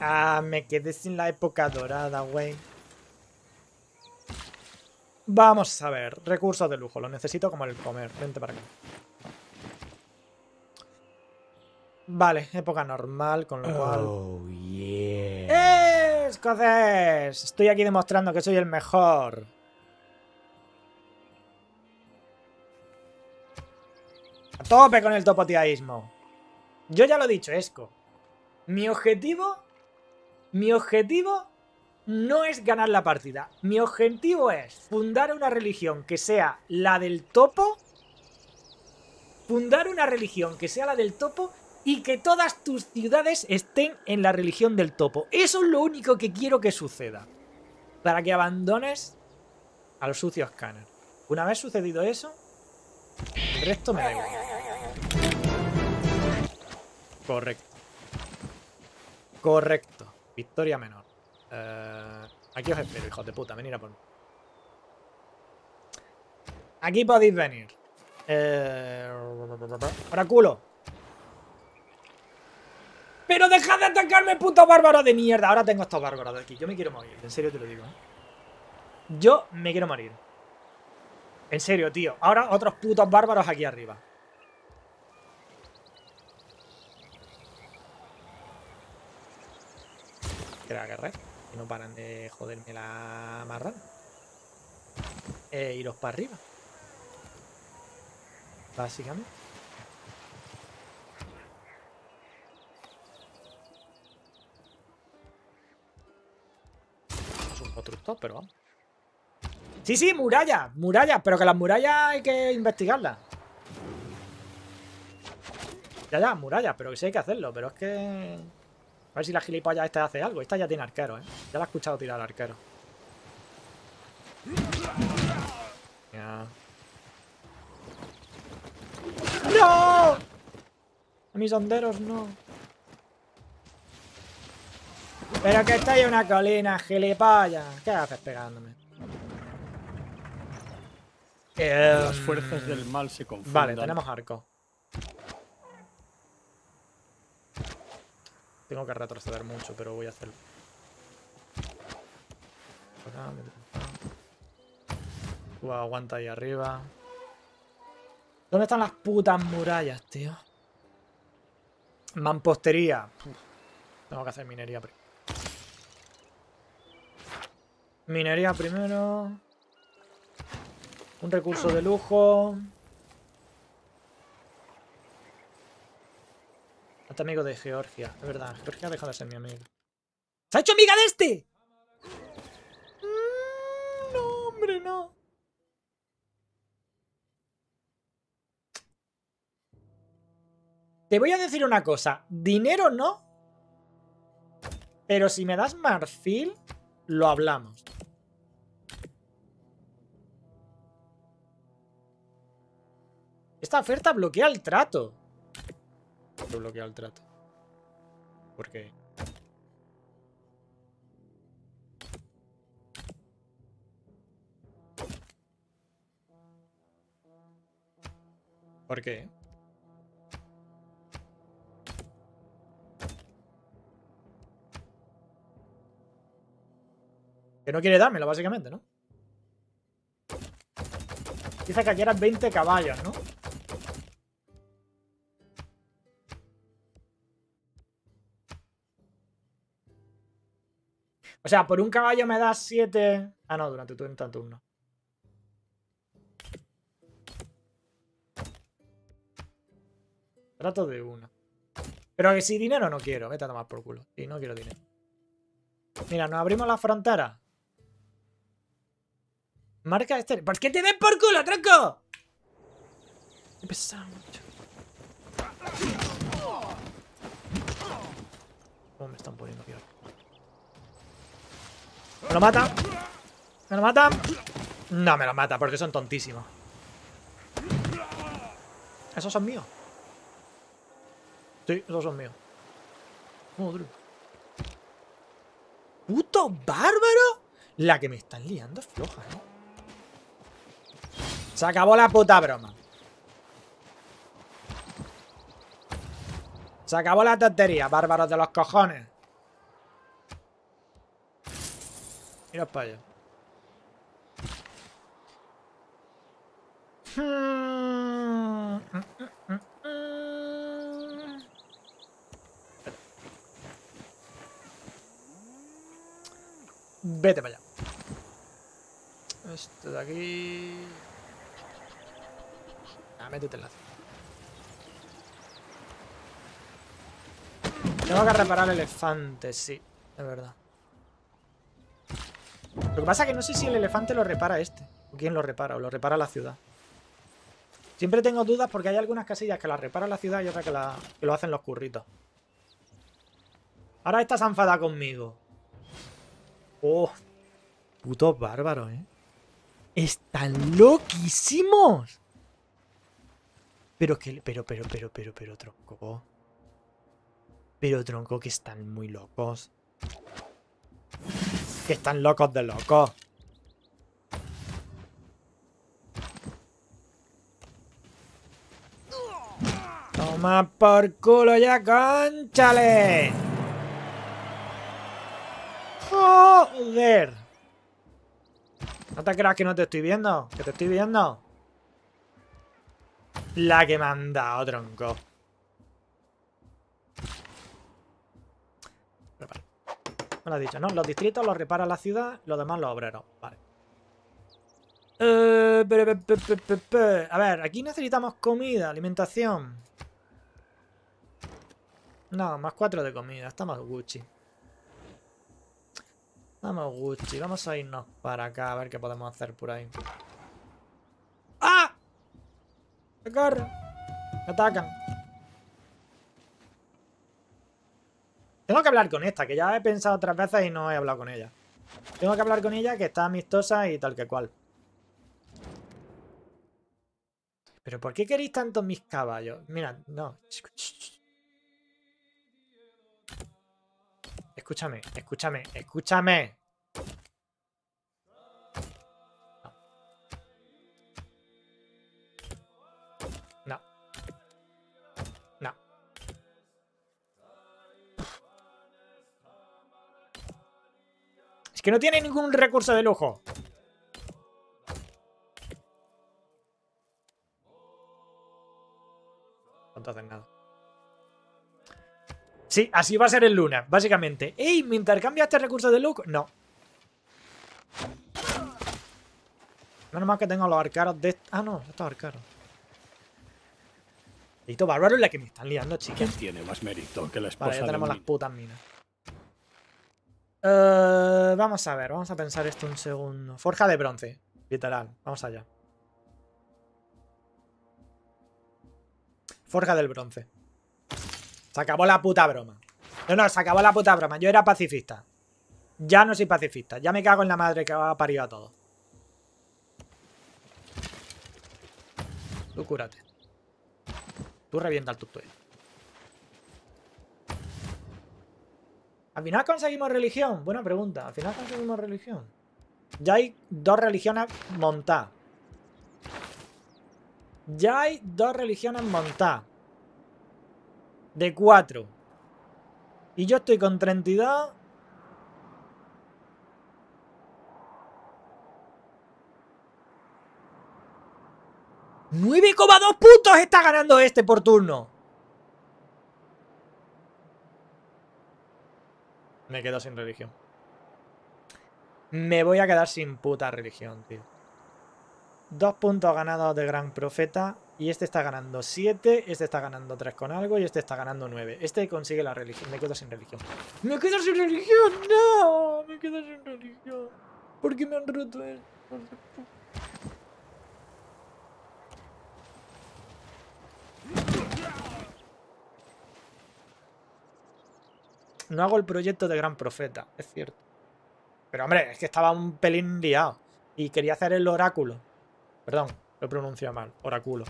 Ah, me quedé sin la época dorada, güey. Vamos a ver. Recursos de lujo. Lo necesito como el comer. Vente para acá. Vale, época normal, con lo cual... Oh, yeah. ¡Eh, escocés! Estoy aquí demostrando que soy el mejor. A tope con el topoteaísmo. Yo ya lo he dicho, Esco. Mi objetivo mi objetivo no es ganar la partida. Mi objetivo es fundar una religión que sea la del topo. Fundar una religión que sea la del topo y que todas tus ciudades estén en la religión del topo. Eso es lo único que quiero que suceda. Para que abandones a los sucios Scanner. Una vez sucedido eso, el resto me da igual. Correcto. Correcto. Victoria menor. Eh, aquí os espero, hijos de puta. Venir a por mí. Aquí podéis venir. Eh, culo. ¡Pero dejad de atacarme, puto bárbaro de mierda! Ahora tengo estos bárbaros de aquí. Yo me quiero morir. En serio te lo digo. ¿eh? Yo me quiero morir. En serio, tío. Ahora otros putos bárbaros aquí arriba. Que agarrar. Que no paran de joderme la marrana. Eh, iros para arriba. Básicamente. Es un otro pero vamos. Sí, sí, murallas, murallas, pero que las murallas hay que investigarlas. Ya, ya, murallas, pero que sí hay que hacerlo, pero es que... A ver si la gilipollas esta hace algo. Esta ya tiene arquero, ¿eh? Ya la he escuchado tirar al arquero. ¡No! A mis honderos no. Pero que está en una colina, gilipollas. ¿Qué haces pegándome? Las fuerzas del mal se confunden. Vale, tenemos arco. Tengo que retroceder mucho, pero voy a hacerlo. aguanta ahí arriba. ¿Dónde están las putas murallas, tío? Mampostería. tengo que hacer minería primero. Minería primero. Un recurso de lujo. Este amigo de Georgia. Es verdad, Georgia ha dejado de ser mi amigo. ¡Se ha hecho amiga de este! Mm, no, hombre, no. Te voy a decir una cosa. Dinero no. Pero si me das marfil, lo hablamos. Esta oferta bloquea el trato. Bloquea el trato. ¿Por qué? ¿Por qué? Que no quiere dármelo, básicamente, ¿no? Dice que aquí eran 20 caballos, ¿no? Sea, por un caballo me das 7... Ah, no, durante tu turno. Trato de uno. Pero que si dinero no quiero. Vete a tomar por culo. Y no quiero dinero. Mira, nos abrimos la frontera. Marca este. ¿Por qué te den por culo, tronco? He pesado mucho. ¿Cómo me están poniendo peor? ¿Me lo mata? ¿Me lo mata? No me lo mata porque son tontísimos. Esos son míos. Sí, esos son míos. Joder. ¡Puto bárbaro! La que me están liando es floja, ¿no? Se acabó la puta broma. Se acabó la tontería, bárbaros de los cojones. Mira para allá. Vete para allá. Esto de aquí métete en la Tengo que reparar el elefante, sí, es verdad. Lo que pasa es que no sé si el elefante lo repara este. O quién lo repara, o lo repara la ciudad. Siempre tengo dudas porque hay algunas casillas que las repara la ciudad y otras que, lo hacen los curritos. Ahora estás enfadada conmigo. Oh, putos bárbaros, ¿eh? Están loquísimos. Pero que, pero, pero, pero, pero, pero, tronco. Pero, tronco, que están muy locos. Que están locos de locos. Toma por culo ya, conchale. Joder. ¿No te creas que no te estoy viendo? ¿Que te estoy viendo? La que han dado, tronco. Me lo has dicho, ¿no? Los distritos los repara la ciudad, los demás los obreros. Vale. Eh, a ver, aquí necesitamos comida, alimentación. No, más cuatro de comida. Estamos Gucci. Estamos Gucci. Vamos a irnos para acá a ver qué podemos hacer por ahí. ¡Ah! ¡Me corre! ¡Me atacan! Tengo que hablar con esta, que ya he pensado otras veces y no he hablado con ella. Tengo que hablar con ella, que está amistosa y tal que cual. ¿Pero por qué queréis tanto mis caballos? Mira, no. Escúchame, escúchame, escúchame. Es que no tiene ningún recurso de lujo. No hacen nada. Sí, así va a ser el Luna, básicamente. ¡Ey! ¿Me intercambia este recurso de lujo? No. Menos mal que tengo los arcaros de... Ah, no, estos arcaros. Necesito bárbaro es la que me están liando, chicas. ¿Quién tiene más mérito que la esposa Vale, ya tenemos las putas minas. Eh, vamos a ver, vamos a pensar esto un segundo. Forja de bronce, literal. Vamos allá. Forja del bronce. Se acabó la puta broma. No, no, se acabó la puta broma. Yo era pacifista. Ya no soy pacifista. Ya me cago en la madre que ha parido a todos. Tú cúrate. Tú revienta el tutuel. ¿Al final conseguimos religión? Buena pregunta. ¿Al final conseguimos religión? Ya hay dos religiones montadas. Ya hay dos religiones montadas. De cuatro. Y yo estoy con 32. ¡9,2 puntos está ganando este por turno! Me quedo sin religión. Me voy a quedar sin puta religión, tío. Dos puntos ganados de Gran Profeta. Y este está ganando 7, este está ganando 3 con algo y este está ganando 9. Este consigue la religión. Me quedo sin religión. ¡Me quedo sin religión! ¡No! Me quedo sin religión. ¿Por qué me han roto esto? No hago el proyecto de Gran Profeta, es cierto. Pero hombre, es que estaba un pelín liado. Y quería hacer el oráculo. Perdón, lo he pronunciado mal. Oráculo.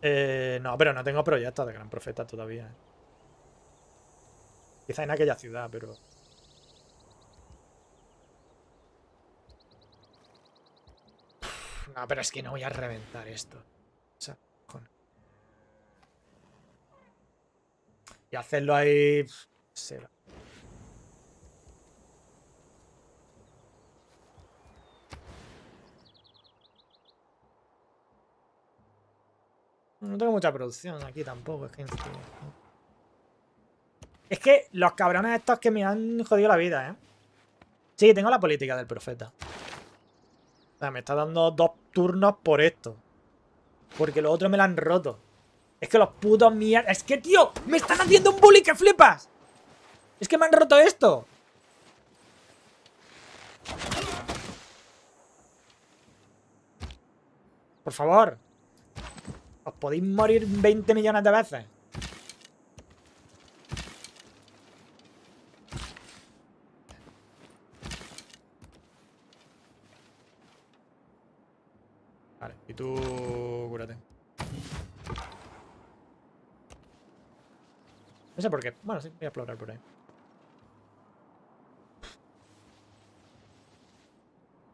Eh, no, pero no tengo proyectos de Gran Profeta todavía. ¿eh? Quizá en aquella ciudad, pero... No, pero es que no voy a reventar esto. O sea, Y hacerlo ahí... Será. No tengo mucha producción aquí tampoco, es que... Es que los cabrones estos que me han jodido la vida, ¿eh? Sí, tengo la política del profeta. O sea, me está dando dos turnos por esto. Porque los otros me la han roto. Es que los putos mierda... Es que, tío, me están haciendo un bully que flipas. Es que me han roto esto. Por favor. Os podéis morir 20 millones de veces. Vale, y tú cúrate. No sé por qué. Bueno, sí, voy a explorar por ahí.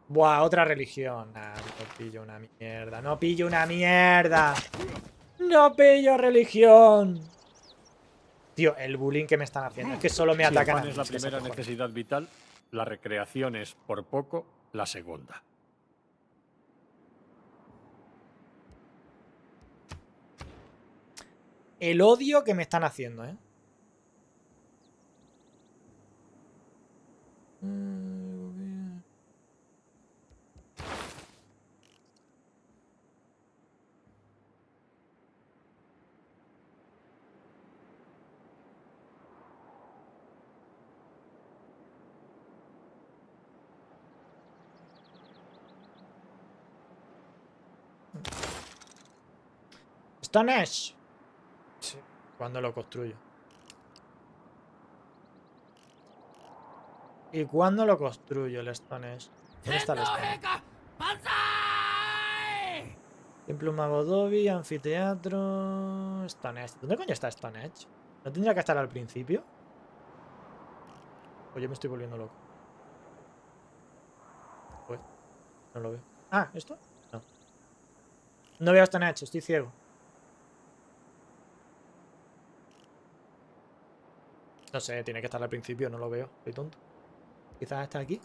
Buah, otra religión. no pillo una mierda. No pillo una mierda. No pillo religión. Tío, el bullying que me están haciendo. Es que solo me atacan. Si es la primera necesidad vital, la recreación es por poco la segunda. El odio que me están haciendo, ¿eh? Stonesh. Sí, cuando lo construyo. ¿Y cuándo lo construyo el Stonesh? ¿Dónde está el Stonesh? Templo Mago Dobby, anfiteatro... Stonehenge. ¿Dónde coño está Stonehenge? ¿No tendría que estar al principio? O yo me estoy volviendo loco. Pues, no lo veo. Ah, ¿esto? No. No veo Stonehenge, estoy ciego. No sé, tiene que estar al principio, no lo veo. Soy tonto. Quizás está aquí.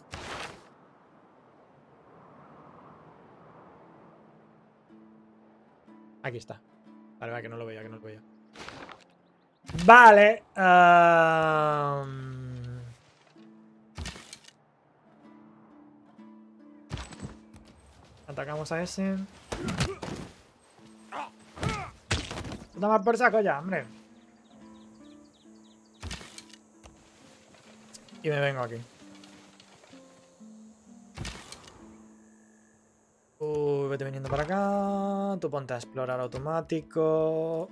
Aquí está. Vale, vale, que no lo veía, que no lo veía. Vale. Atacamos a ese. Toma por saco ya, hombre. Y me vengo aquí. Vete viniendo para acá. Tú ponte a explorar automático.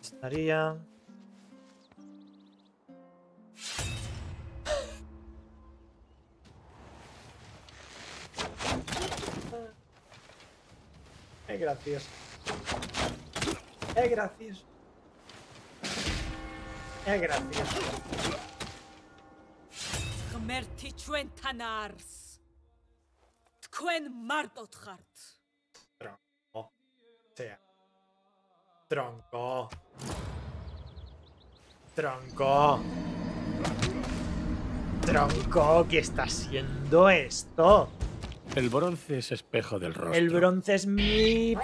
Estaría. Es gracioso. Es gracioso. Es gracioso. Gmerti Tanars. Tkwen Mardothart. Tronco. Sea. Tronco. Tronco. Tronco, ¿qué está haciendo esto? El bronce es espejo del rostro. El bronce es mi...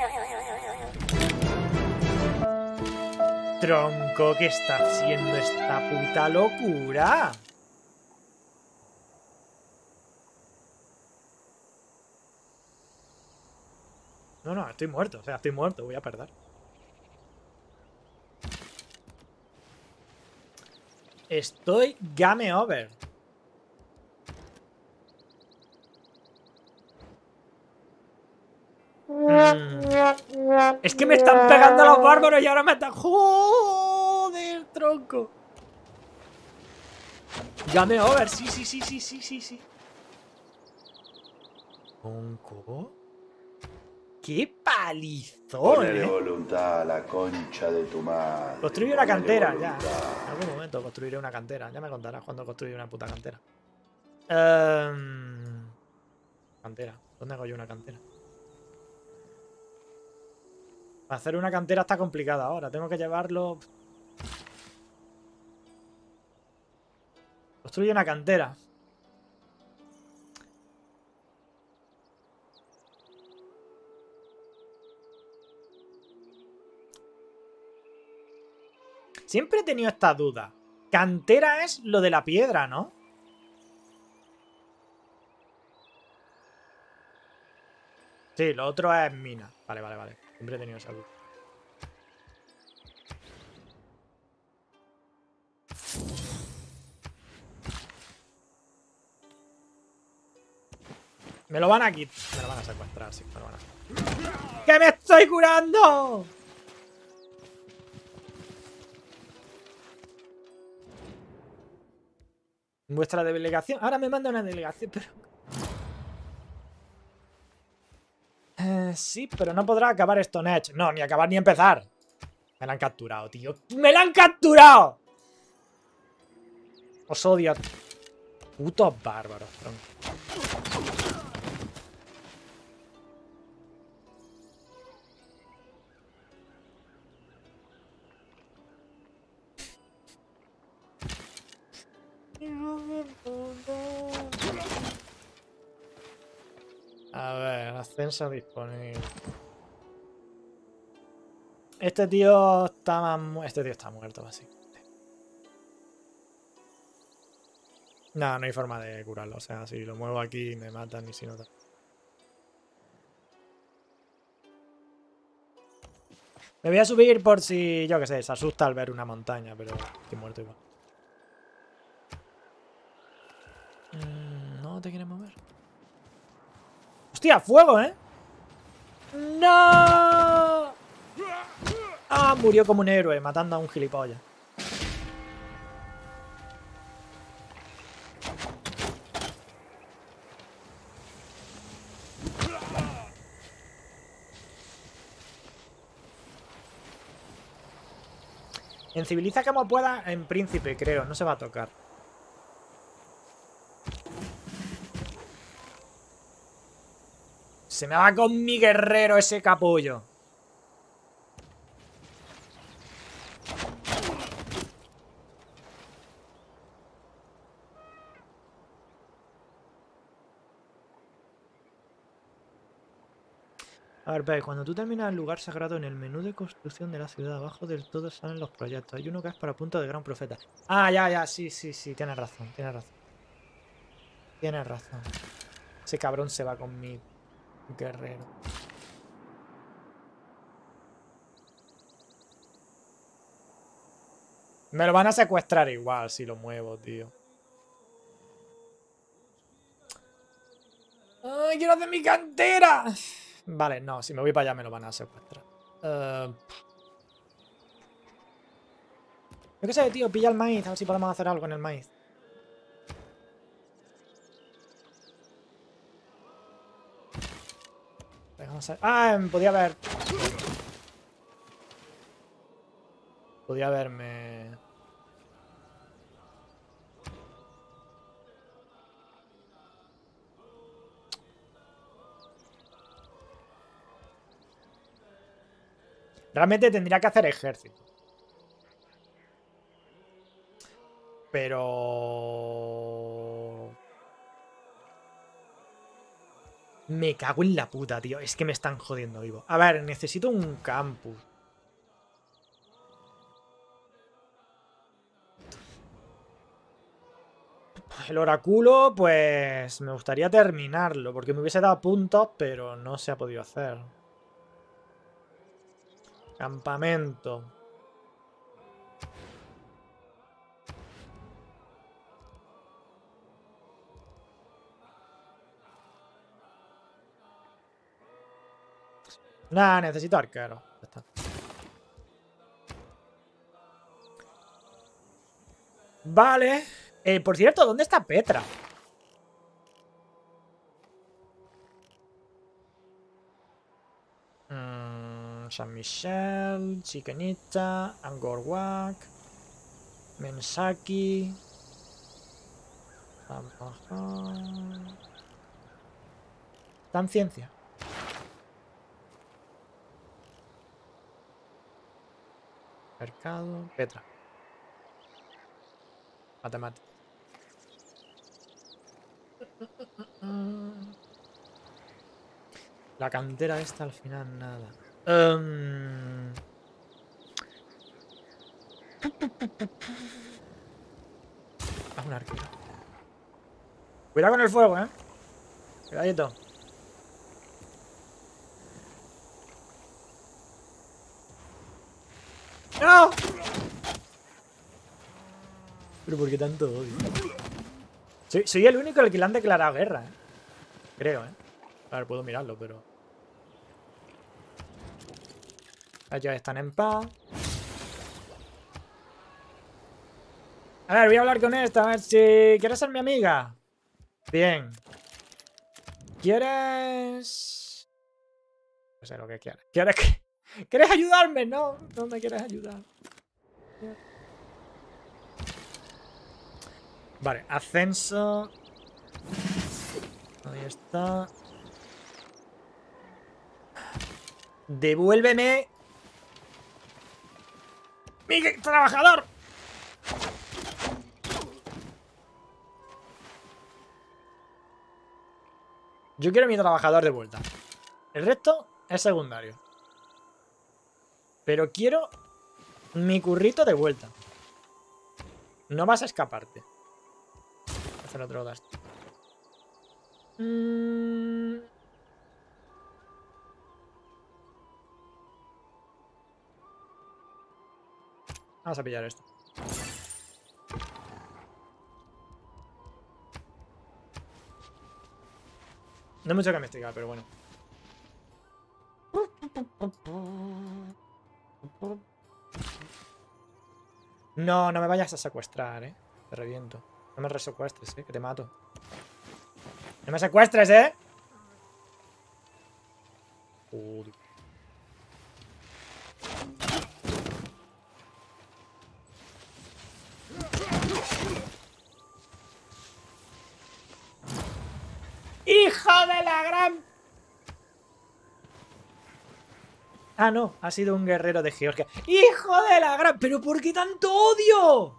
Tronco, ¿qué está haciendo esta puta locura? Estoy muerto. O sea, estoy muerto. Voy a perder. Estoy game over. Mm. Es que me están pegando los bárbaros y ahora me están... ¡Joder, tronco! Game over, sí, sí, sí, sí, sí, sí, sí. ¿Tronco? ¡Qué palizón! eh! voluntad a la concha de tu madre. Construir una cantera, ya. En algún momento construiré una cantera. Ya me contarás cuando construye una puta cantera. Um... Cantera. ¿Dónde hago yo una cantera? Hacer una cantera está complicada ahora. Tengo que llevarlo... Construye una cantera. Siempre he tenido esta duda. Cantera es lo de la piedra, ¿no? Sí, lo otro es mina. Vale, vale, vale. Siempre he tenido esa duda. Me lo van a quitar. Me lo van a secuestrar, sí. Me lo van a... ¡Que me estoy curando! Vuestra delegación. Ahora me manda una delegación, pero... Eh, sí, pero no podrá acabar Stone Edge. No, ni acabar ni empezar. Me la han capturado, tío. ¡Me la han capturado! Os odio. Putos bárbaros, tronco. A ver, ascenso disponible. Este tío está más... Este tío está muerto, básicamente. No, no hay forma de curarlo. O sea, si lo muevo aquí me matan y si no... Me voy a subir por si, yo qué sé, se asusta al ver una montaña, pero estoy muerto igual. Mm, te quieres mover. ¡Hostia, fuego, eh! ¡No! Ah, murió como un héroe, matando a un gilipollas. En civiliza como pueda, en príncipe, creo. No se va a tocar. Se me va con mi guerrero ese capullo. A ver, ve, cuando tú terminas el lugar sagrado en el menú de construcción de la ciudad, abajo del todo salen los proyectos. Hay uno que es para punto de gran profeta. Ah, ya, ya, sí, sí, sí, tienes razón, tienes razón. Tienes razón. Ese cabrón se va conmigo. Guerrero. Me lo van a secuestrar igual si lo muevo, tío. ¡Ay, quiero hacer mi cantera! Vale, no, si me voy para allá me lo van a secuestrar. Uh... Yo qué sé, tío, pilla el maíz, a ver si podemos hacer algo en el maíz. Ah, podía haber... Podía haberme... Realmente tendría que hacer ejército. Pero... Me cago en la puta, tío. Es que me están jodiendo vivo. A ver, necesito un campus. El oráculo, pues me gustaría terminarlo, porque me hubiese dado puntos, pero no se ha podido hacer. Campamento. Nah, necesito arquero. Vale. Eh, por cierto, ¿dónde está Petra? Mm, San Michel, Chiquenita, Angorwak, Mensaki. Tan ciencia. Mercado. Petra. Matemática. La cantera esta al final nada. Um... Haz un arquero. Cuidado con el fuego, eh. Cuidadito. ¡No! Pero ¿por qué tanto odio? Soy, el único al que le han declarado guerra, ¿eh? Creo, ¿eh? A ver, puedo mirarlo, pero... Ellos están en paz. A ver, voy a hablar con esta, a ver si... ¿Quieres ser mi amiga? Bien. ¿Quieres...? No sé lo que quieres. ¿Quieres que...? ¿Quieres ayudarme? No, no me quieres ayudar. Vale, ascenso. Ahí está. Devuélveme. ¡Mi trabajador! Yo quiero mi trabajador de vuelta. El resto es secundario. Pero quiero mi currito de vuelta. No vas a escaparte. Voy a hacer otro gasto. Mm. Vamos a pillar esto. No hay mucho que investigar, pero bueno. No, no me vayas a secuestrar, eh. Te reviento. No me resecuestres, eh, que te mato. No me secuestres, eh. ¡Hijo de la gran Ah, no, ha sido un guerrero de Georgia. ¡Hijo de la gran! ¿Pero por qué tanto odio?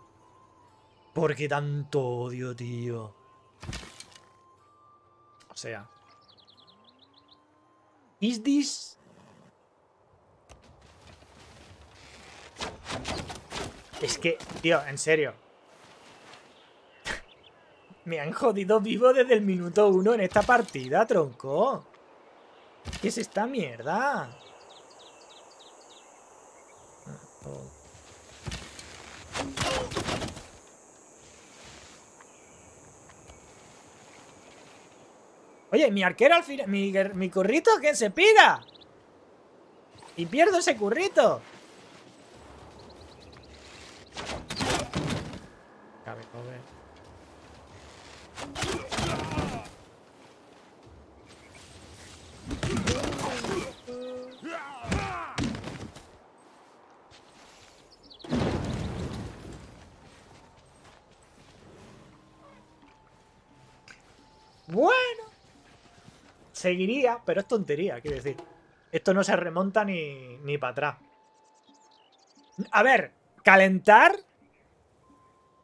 ¿Por qué tanto odio, tío? O sea... ¿Is this...? Es que, tío, en serio. Me han jodido vivo desde el minuto uno en esta partida, tronco. ¿Qué es esta mierda? Oye, mi arquero al final... Mi, mi currito que se pira. Y pierdo ese currito. Seguiría, pero es tontería, quiero decir. Esto no se remonta ni, ni para atrás. A ver, calentar...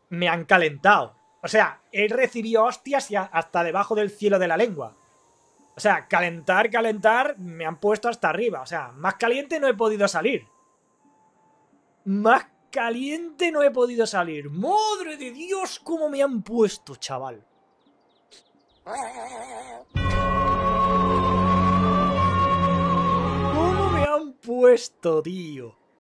Me han calentado. O sea, he recibido hostias hasta debajo del cielo de la lengua. O sea, calentar, calentar, me han puesto hasta arriba. O sea, más caliente no he podido salir. Más caliente no he podido salir. ¡Madre de Dios, cómo me han puesto, chaval! Han puesto, tío?